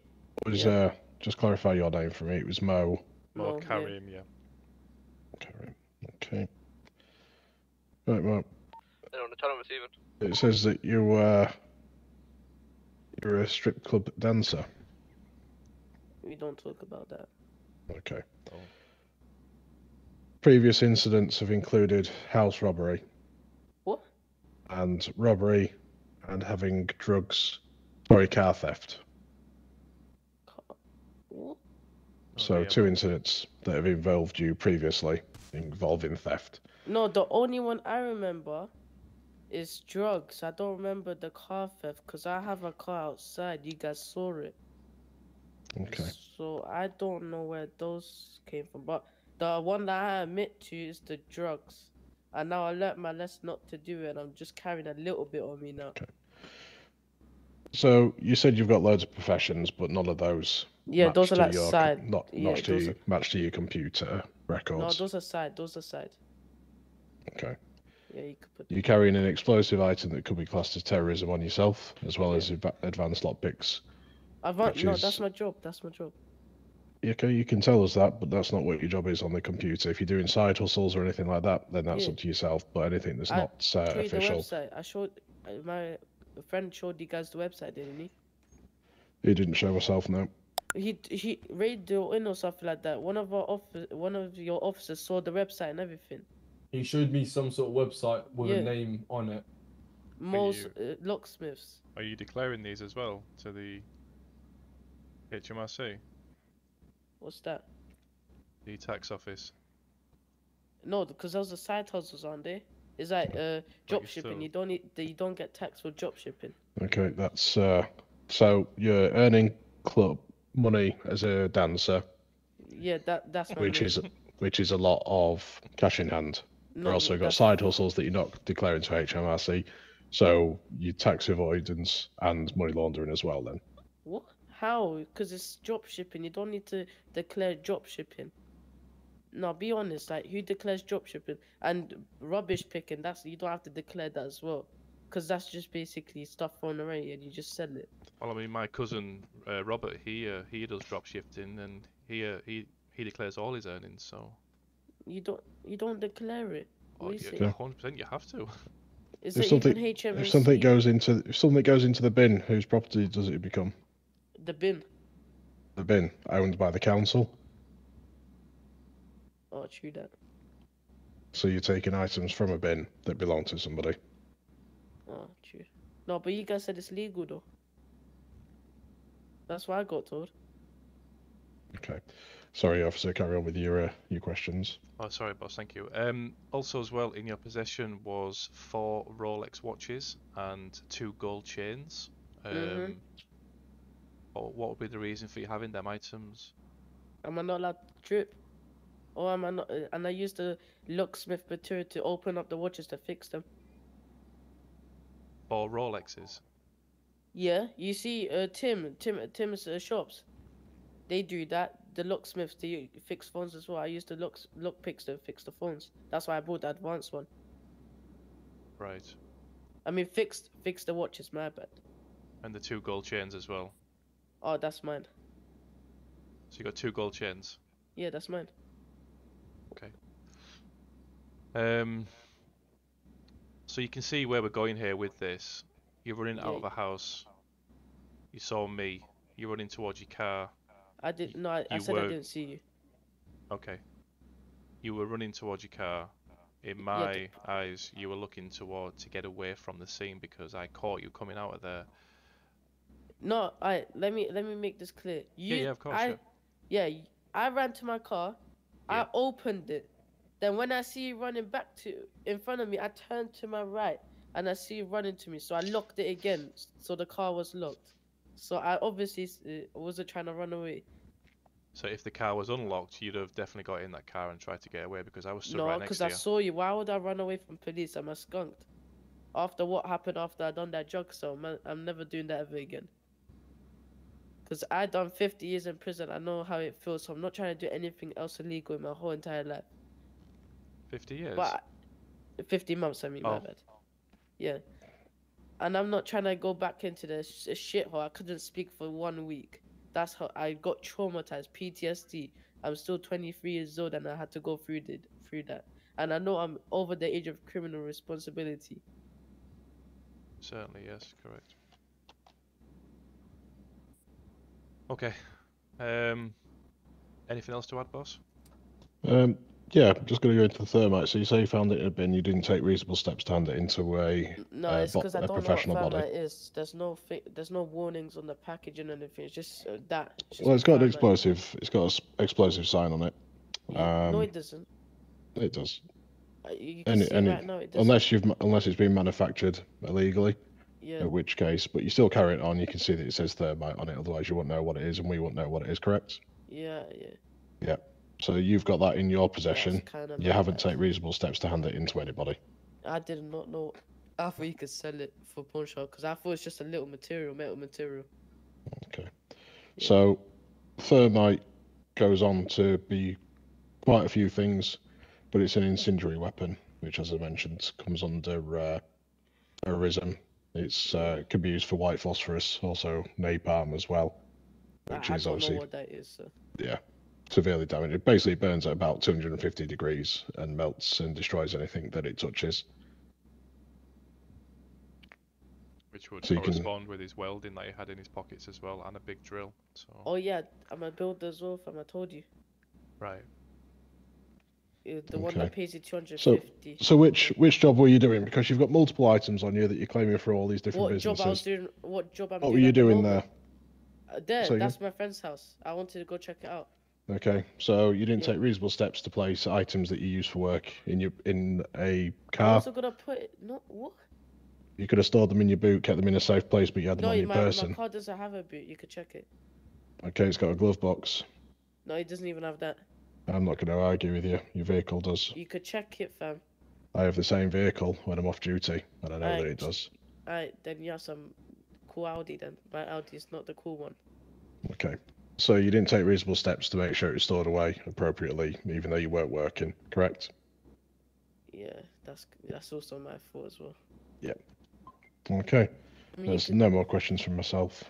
Was Yeah. uh just clarify your name for me? It was Mo. Mo Mo, yeah. Kareem, yeah. Kareem. Okay. Right, Mo. They're on the channel receiving. It says that you uh you're a strip club dancer. We don't talk about that. Okay. Oh. Previous incidents have included house robbery. What? And robbery and having drugs sorry, car theft. What? So yeah. two incidents that have involved you previously involving theft. No, the only one I remember is drugs. I don't remember the car theft because I have a car outside. You guys saw it. Okay. So I don't know where those came from. But the one that I admit to is the drugs. And now I learnt my lesson not to do it. and I'm just carrying a little bit on me now. Okay. So you said you've got loads of professions, but none of those. Yeah, match those are to like your, side. Not Yeah, match to you, match to your computer records. No, those are side. Those are side. Okay. Yeah, you could put. You're carrying an explosive item that could be classed as terrorism on yourself, as well as adva- advanced lockpicks. I've no, which that's my job. That's my job. Okay, you can tell us that, but that's not what your job is on the computer. If you're doing side hustles or anything like that, then that's Yeah. up to yourself. But anything that's I not uh, showed you the official, website. I showed uh, my friend showed you guys the website, didn't he? he didn't show myself no. He he radio in or something like that. One of our office, one of your officers saw the website and everything. He showed me some sort of website with Yeah. a name on it. Most uh, locksmiths. Are you declaring these as well to the HMRC, What's that? the tax office? No, because those are side hustles, aren't they? It's like uh, drop shipping. still- You don't need, you don't get taxed for drop shipping. Okay, that's uh, so you're earning club money as a dancer, Yeah, that that's my which main- is which is a lot of cash in hand. No, You've also got that's- side hustles that you're not declaring to HMRC, so you tax avoidance and money laundering as well. Then What? How? Because it's drop shipping. You don't need to declare drop shipping. No, be honest. Like, who declares drop shipping and rubbish picking? That's you don't have to declare that as well, because that's just basically stuff thrown away and you just sell it. Well, I mean, my cousin uh, Robert, he uh, he does drop shifting and he uh, he he declares all his earnings. So You don't you don't declare it. oh, What is yeah, 100% you have to. Is if it something even HMRC? if something goes into if something goes into the bin, whose property does it become? The bin? The bin owned by the council. Oh, true that. So you're taking items from a bin that belong to somebody. Oh, true. No, but you guys said it's legal though. That's what I got told. Okay. Sorry, officer. Carry on with your uh, your questions. Oh, sorry, boss. Thank you. Um, also, as well, in your possession was four Rolex watches and two gold chains. Um, Mhm. Or what would be the reason for you having them items? Am I not allowed to drip? Or am I not? And I used the locksmith material to open up the watches to fix them. Or Rolexes? Yeah, you see, uh, Tim, Tim, Tim's uh, shops. They do that. The locksmiths they fix phones as well. I used the locks, lock picks to fix the phones. That's why I bought the advanced one. Right. I mean, fixed, fixed the watches. My bad. And the two gold chains as well. Oh, that's mine. So you got two gold chains. Yeah, that's mine. Okay. Um. So you can see where we're going here with this. You're running out of a house. You saw me. You're running towards your car. I didn't. No, I, I said I didn't see you. Okay. You were running towards your car. In my eyes, you were looking toward to get away from the scene because I caught you coming out of there. No, I let me let me make this clear. You, yeah, of course, I, yeah. yeah, I ran to my car. I opened it. Then when I see you running back to in front of me, I turned to my right and I see you running to me. So I locked it again. So the car was locked. So I obviously wasn't trying to run away. So if the car was unlocked, you'd have definitely got in that car and tried to get away because I was stood no, right next because to I saw you. Why would I run away from police? I'm a skunked. After what happened after I done that drug so I'm never doing that ever again. Because I done 50 years in prison. I know how it feels. So I'm not trying to do anything else illegal in my whole entire life. 50 years. But 50 months, I mean, my Oh. bad. Yeah. And I'm not trying to go back into the sh- shithole. I couldn't speak for one week. That's how I got traumatized, PTSD. I'm still 23 years old and I had to go through the, through that. And I know I'm over the age of criminal responsibility. Certainly, yes, correct. Okay. Um, anything else to add, boss? Um, yeah, I'm just going to go into the thermite. So you say you found it in a bin. You didn't take reasonable steps to hand it into a, No, uh, it's because I a don't know what professional body. thermite is. There's no fi- there's no warnings on the packaging or anything. It's just uh, that. It's just Well, it's got an explosive. It's got an explosive sign on it. Um, no, it doesn't. it does. Uh, You can Any, see any, right now it doesn't. unless you've unless it's been manufactured illegally. Yeah. In which case, but you still carry it on. You can see that it says thermite on it. Otherwise, you won't know what it is, and we won't know what it is. Correct? Yeah, yeah. Yeah. So you've got that in your possession. kinda You haven't taken reasonable steps to hand it into anybody. I did not know. I thought you could sell it for pawn shop because I thought it's just a little material, metal material. Okay. So thermite goes on to be quite a few things, but it's an incendiary weapon, which, as I mentioned, comes under uh, terrorism. It's uh, it can be used for white phosphorus, also napalm as well, I, which I is don't obviously know what that is. So. yeah severely damaging. It basically burns at about 250 degrees and melts and destroys anything that it touches. Which would So you can- correspond with his welding that he had in his pockets as well, and a big drill. So Oh yeah, I'm a builder as well, fam. I told you. right. Uh, The one that pays you two So, so which which job were you doing? Because you've got multiple items on you that you're claiming for all these different What job businesses. I was doing? What job I'm what doing? were you doing moment? there? Uh, there, So you- that's my friend's house. I wanted to go check it out. Okay, so you didn't Yeah. take reasonable steps to place items that you use for work in your in a car. I also gonna put it. No, what? You could have stored them in your boot, kept them in a safe place, but you had them No, on your my, my person. car doesn't have a boot. You could check it. Okay, it's got a glove box. No, it doesn't even have that. I'm not going to argue with you. Your vehicle does. You could check it, fam. I have the same vehicle when I'm off duty, and I know that it does. Alright, then you have some cool Audi. Then my Audi is not the cool one. Okay, so you didn't take reasonable steps to make sure it was stored away appropriately, even though you weren't working, correct? Yeah, that's that's also my fault as well. Yep. Okay. I mean, There's could- no more questions from myself.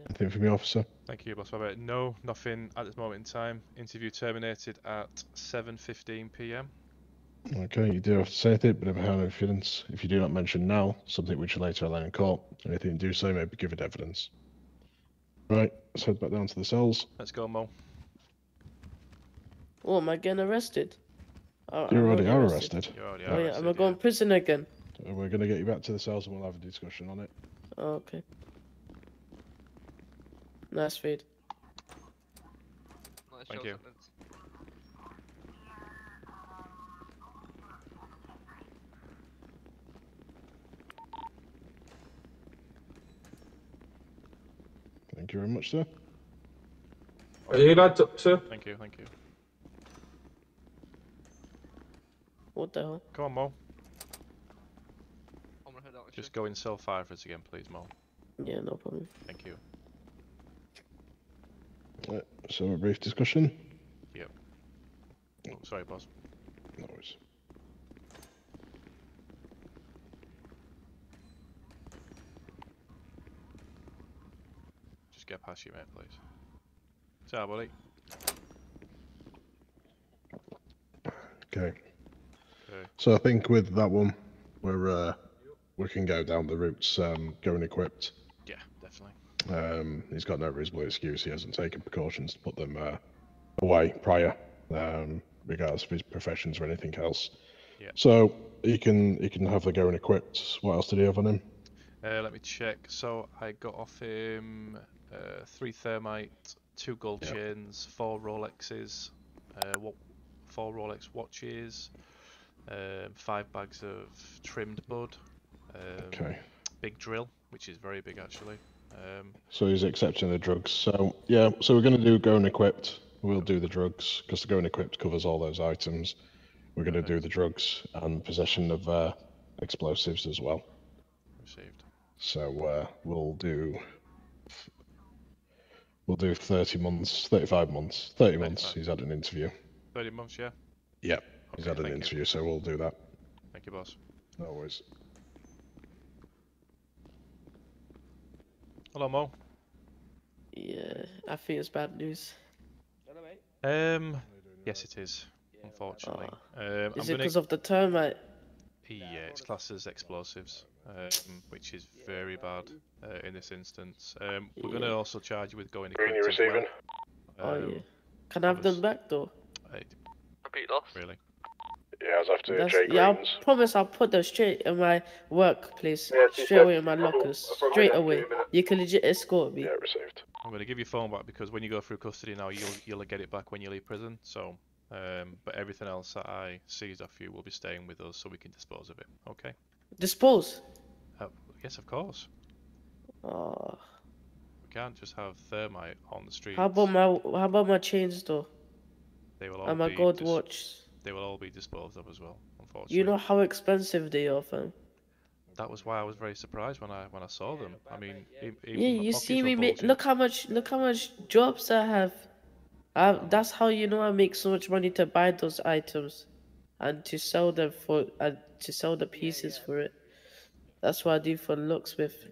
Yeah. Anything from the officer? Thank you, boss. Rabbit. No, nothing at this moment in time. Interview terminated at 7:15 p.m. Okay, you do have to say it, but if I have evidence, if you do not mention now something which you later allow in court, anything you do say may be given evidence. Right, let's head back down to the cells. Let's go, Mo. Oh, am I getting arrested? Oh, You I'm already are getting arrested. You already Oh are yeah, am I arrested, going yeah. prison again? We're going to get you back to the cells and we'll have a discussion on it. Oh, okay. Nice fade. Thank you. Thank Thank you very much, sir. Are you lads up, sir? Thank you, thank you. What the hell? Come on, Mo. Just go in cell five for us again, please, Mo. Yeah, no problem. Thank you. So a brief discussion. Yep. Oh, sorry, boss. No worries. Just get past you, mate, please. Ciao, buddy. Okay. Okay. So I think with that one, we're uh, we can go down the routes um, going equipped. Um, he's got no reasonable excuse. He hasn't taken precautions to put them uh, away prior, um, regardless of his professions or anything else. Yeah. So he can he can have the going equipped. What else did he have on him? Uh, let me check. So I got off him uh, three thermite, two gold chains, four Rolexes, uh, what, four Rolex watches, um, five bags of trimmed bud, um, Okay. big drill, which is very big actually. Um, So he's accepting the drugs. So yeah, so we're going to do going equipped. We'll do the drugs because the going equipped covers all those items. We're going to do the drugs and possession of uh, explosives as well. received. So uh, we'll do we'll do 30 months, 35 months, 30 months. He's had an interview. 30 months, yeah? Yep, he's had an thank you. interview, so we'll do that. Thank you, boss. No worries. Hello, Mo. Yeah, I think it's bad news. Um, yes, it is. Unfortunately. um, Is I'm it gonna... because of the termite? Yeah, it's classed as explosives, um, which is very bad uh, in this instance. Um, we're going to also charge you with going Green, you equipped as well. receiving? Oh Um, yeah. Can I have them back though? uh, Repeat loss. really? Yeah, I was after That's, Jay yeah, I promise I'll put those straight in my workplace, Yeah, two straight away in my lockers, From straight here, away. You can legit escort me. Yeah, received. I'm going to give your phone back because when you go through custody now, you'll you'll get it back when you leave prison. So, um, but everything else that I seized off you will be staying with us, so we can dispose of it. Okay? Dispose. Uh, yes, of course. Oh, We can't just have thermite on the street. how about my how about my chains though? They will all And my be gold watch. They will all be disposed of as well. Unfortunately. You know how expensive they are, fam. That was why I was very surprised when I when I saw them. I mean, even Yeah, you see me make. Look how much. Look how much jobs I have. I, that's how you know I make so much money to buy those items, and to sell them for and to sell the pieces for it. That's what I do for locksmith.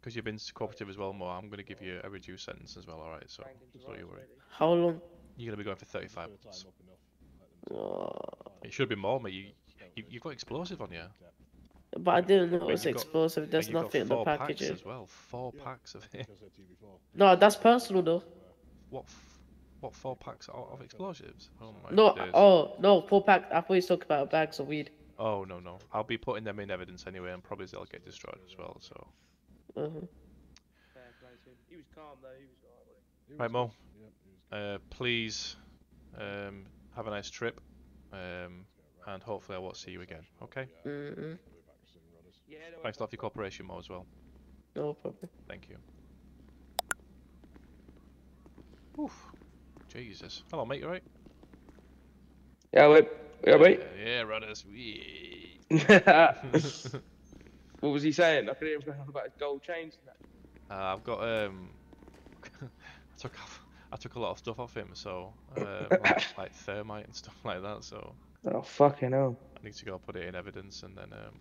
Because you've been cooperative as well, more. I'm going to give you a reduced sentence as well. All right, so don't you worry. How long? You're going to be going for 35 months. Oh, It should be more, mate. You, you you've got explosive on you. but I didn't know it was you've got- explosive. There's and nothing in the four package. Packs as well. Four packs of it. No, that's personal though. What? What four packs of, of explosives? Oh my No, days. oh no, four pack. I thought you was talking about bags of weed. Oh no no. I'll be putting them in evidence anyway, and probably they'll get destroyed as well. So. He was calm though. He was alright. Right, Mo. Uh, please um, have a nice trip, um, and hopefully I won't see you again. Okay? Yeah, no, Thanks a lot for your cooperation, Mo, as well. No problem. Thank you. Oof. Jesus. Hello, mate. You right? Yeah, wait. Yeah, wait. Yeah, yeah runners. Wee. [LAUGHS] [LAUGHS] what was he saying? I could hear him going on about his gold chains and that. Uh, I've got um. [LAUGHS] I took off. I took a lot of stuff off him, so [COUGHS] uh, like, like thermite and stuff [LAUGHS] like that. So Oh, fucking hell. I need to go put it in evidence and then um.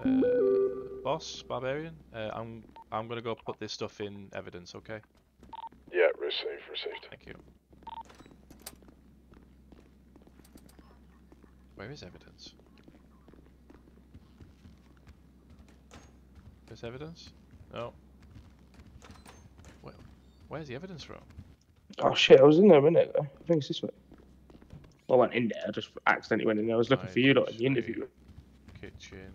Uh, boss, barbarian. Uh, I'm I'm gonna go put this stuff in evidence. Okay. Yeah, received, received. Thank you. Where is evidence? There's evidence? No. Where, where's the evidence from? Oh shit, I was in there a minute ago. I think it's this way. Well, I went in there, I just accidentally went in there. I was looking for you lot in the interview. Kitchen.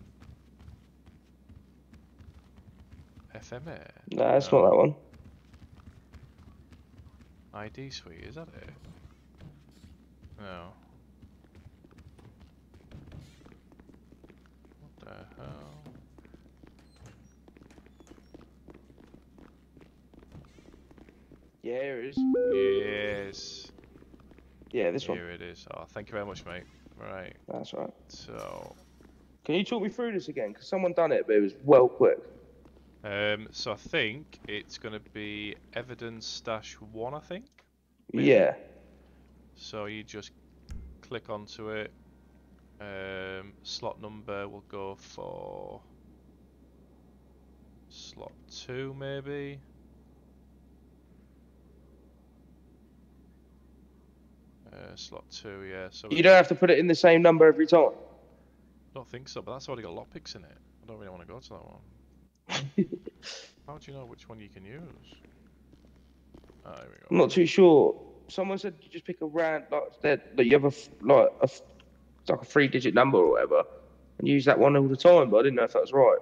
FMA? Nah, it's not that one. ID suite, is that it? No. What the hell? Yeah, here it is. Yes. Yeah, this one. Here it is. Oh, thank you very much, mate. Right. That's right. So, Can you talk me through this again? Because someone done it, but it was well quick. um, so I think it's going to be evidence stash one. I think. Yeah. So you just click onto it. Um, slot number will go for slot two, maybe. Uh, slot two, yeah. So You don't have to put it in the same number every time. I don't think so, but that's already got lockpicks in it. I don't really want to go to that one. [LAUGHS] How do you know which one you can use? Ah, there we go. I'm not too sure. Someone said you just pick a rand like that. That you have a like a like a three-digit number or whatever, and use that one all the time. But I didn't know if that was right.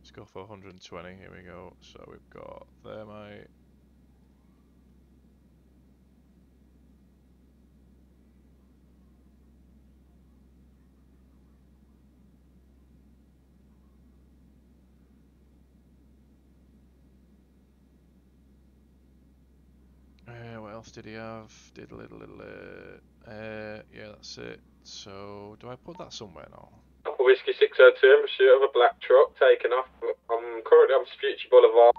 Let's go for 120. Here we go. So we've got thermite. Uh, what else did he have? Did a little, little, uh, uh, yeah, that's it. So, do I put that somewhere now? Whiskey 602 in pursuit of a black truck taken off. I'm currently on Vespucci Boulevard.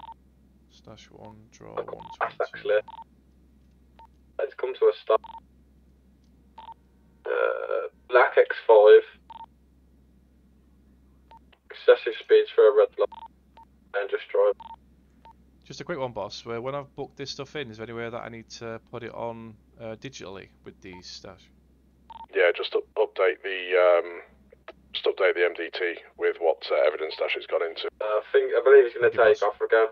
Stash one, draw That's one. actually. Let's come to a stop. Uh, black X5. Excessive speeds for a red light. And just drive. Just a quick one, boss. Where when I've booked this stuff in, is there anywhere that I need to put it on uh, digitally with the stash? Yeah, just up, update the um, just update the MDT with what uh, evidence dash it's got into. Uh, I think I believe he's going to take off again.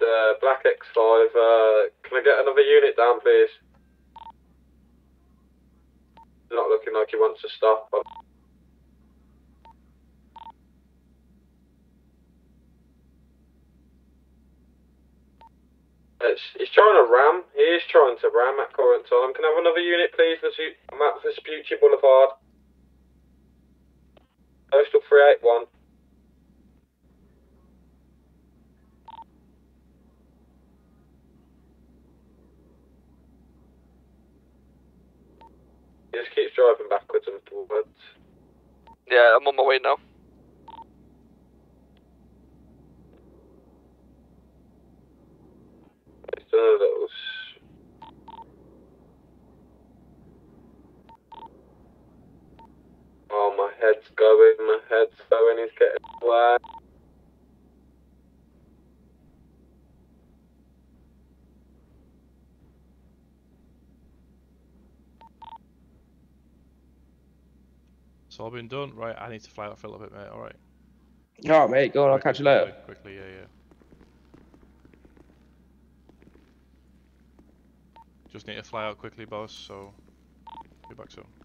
The black X5. Uh, can I get another unit down, please? Not looking like he wants to stop. But... It's, he's trying to ram. He is trying to ram at current time. Can I have another unit, please? Vesu- I'm at Vespucci Boulevard. Postal 381. He just keeps driving backwards and forwards. Yeah, I'm on my way now. It's done a little. s- Oh, my head's going, my head's going, he's getting wet. It's all been done. Right, I need to fly out for a little bit, mate. All right. Alright, mate. Go on. I'll catch you later. Quickly, yeah, yeah. Just need to fly out quickly, boss. So, be back soon.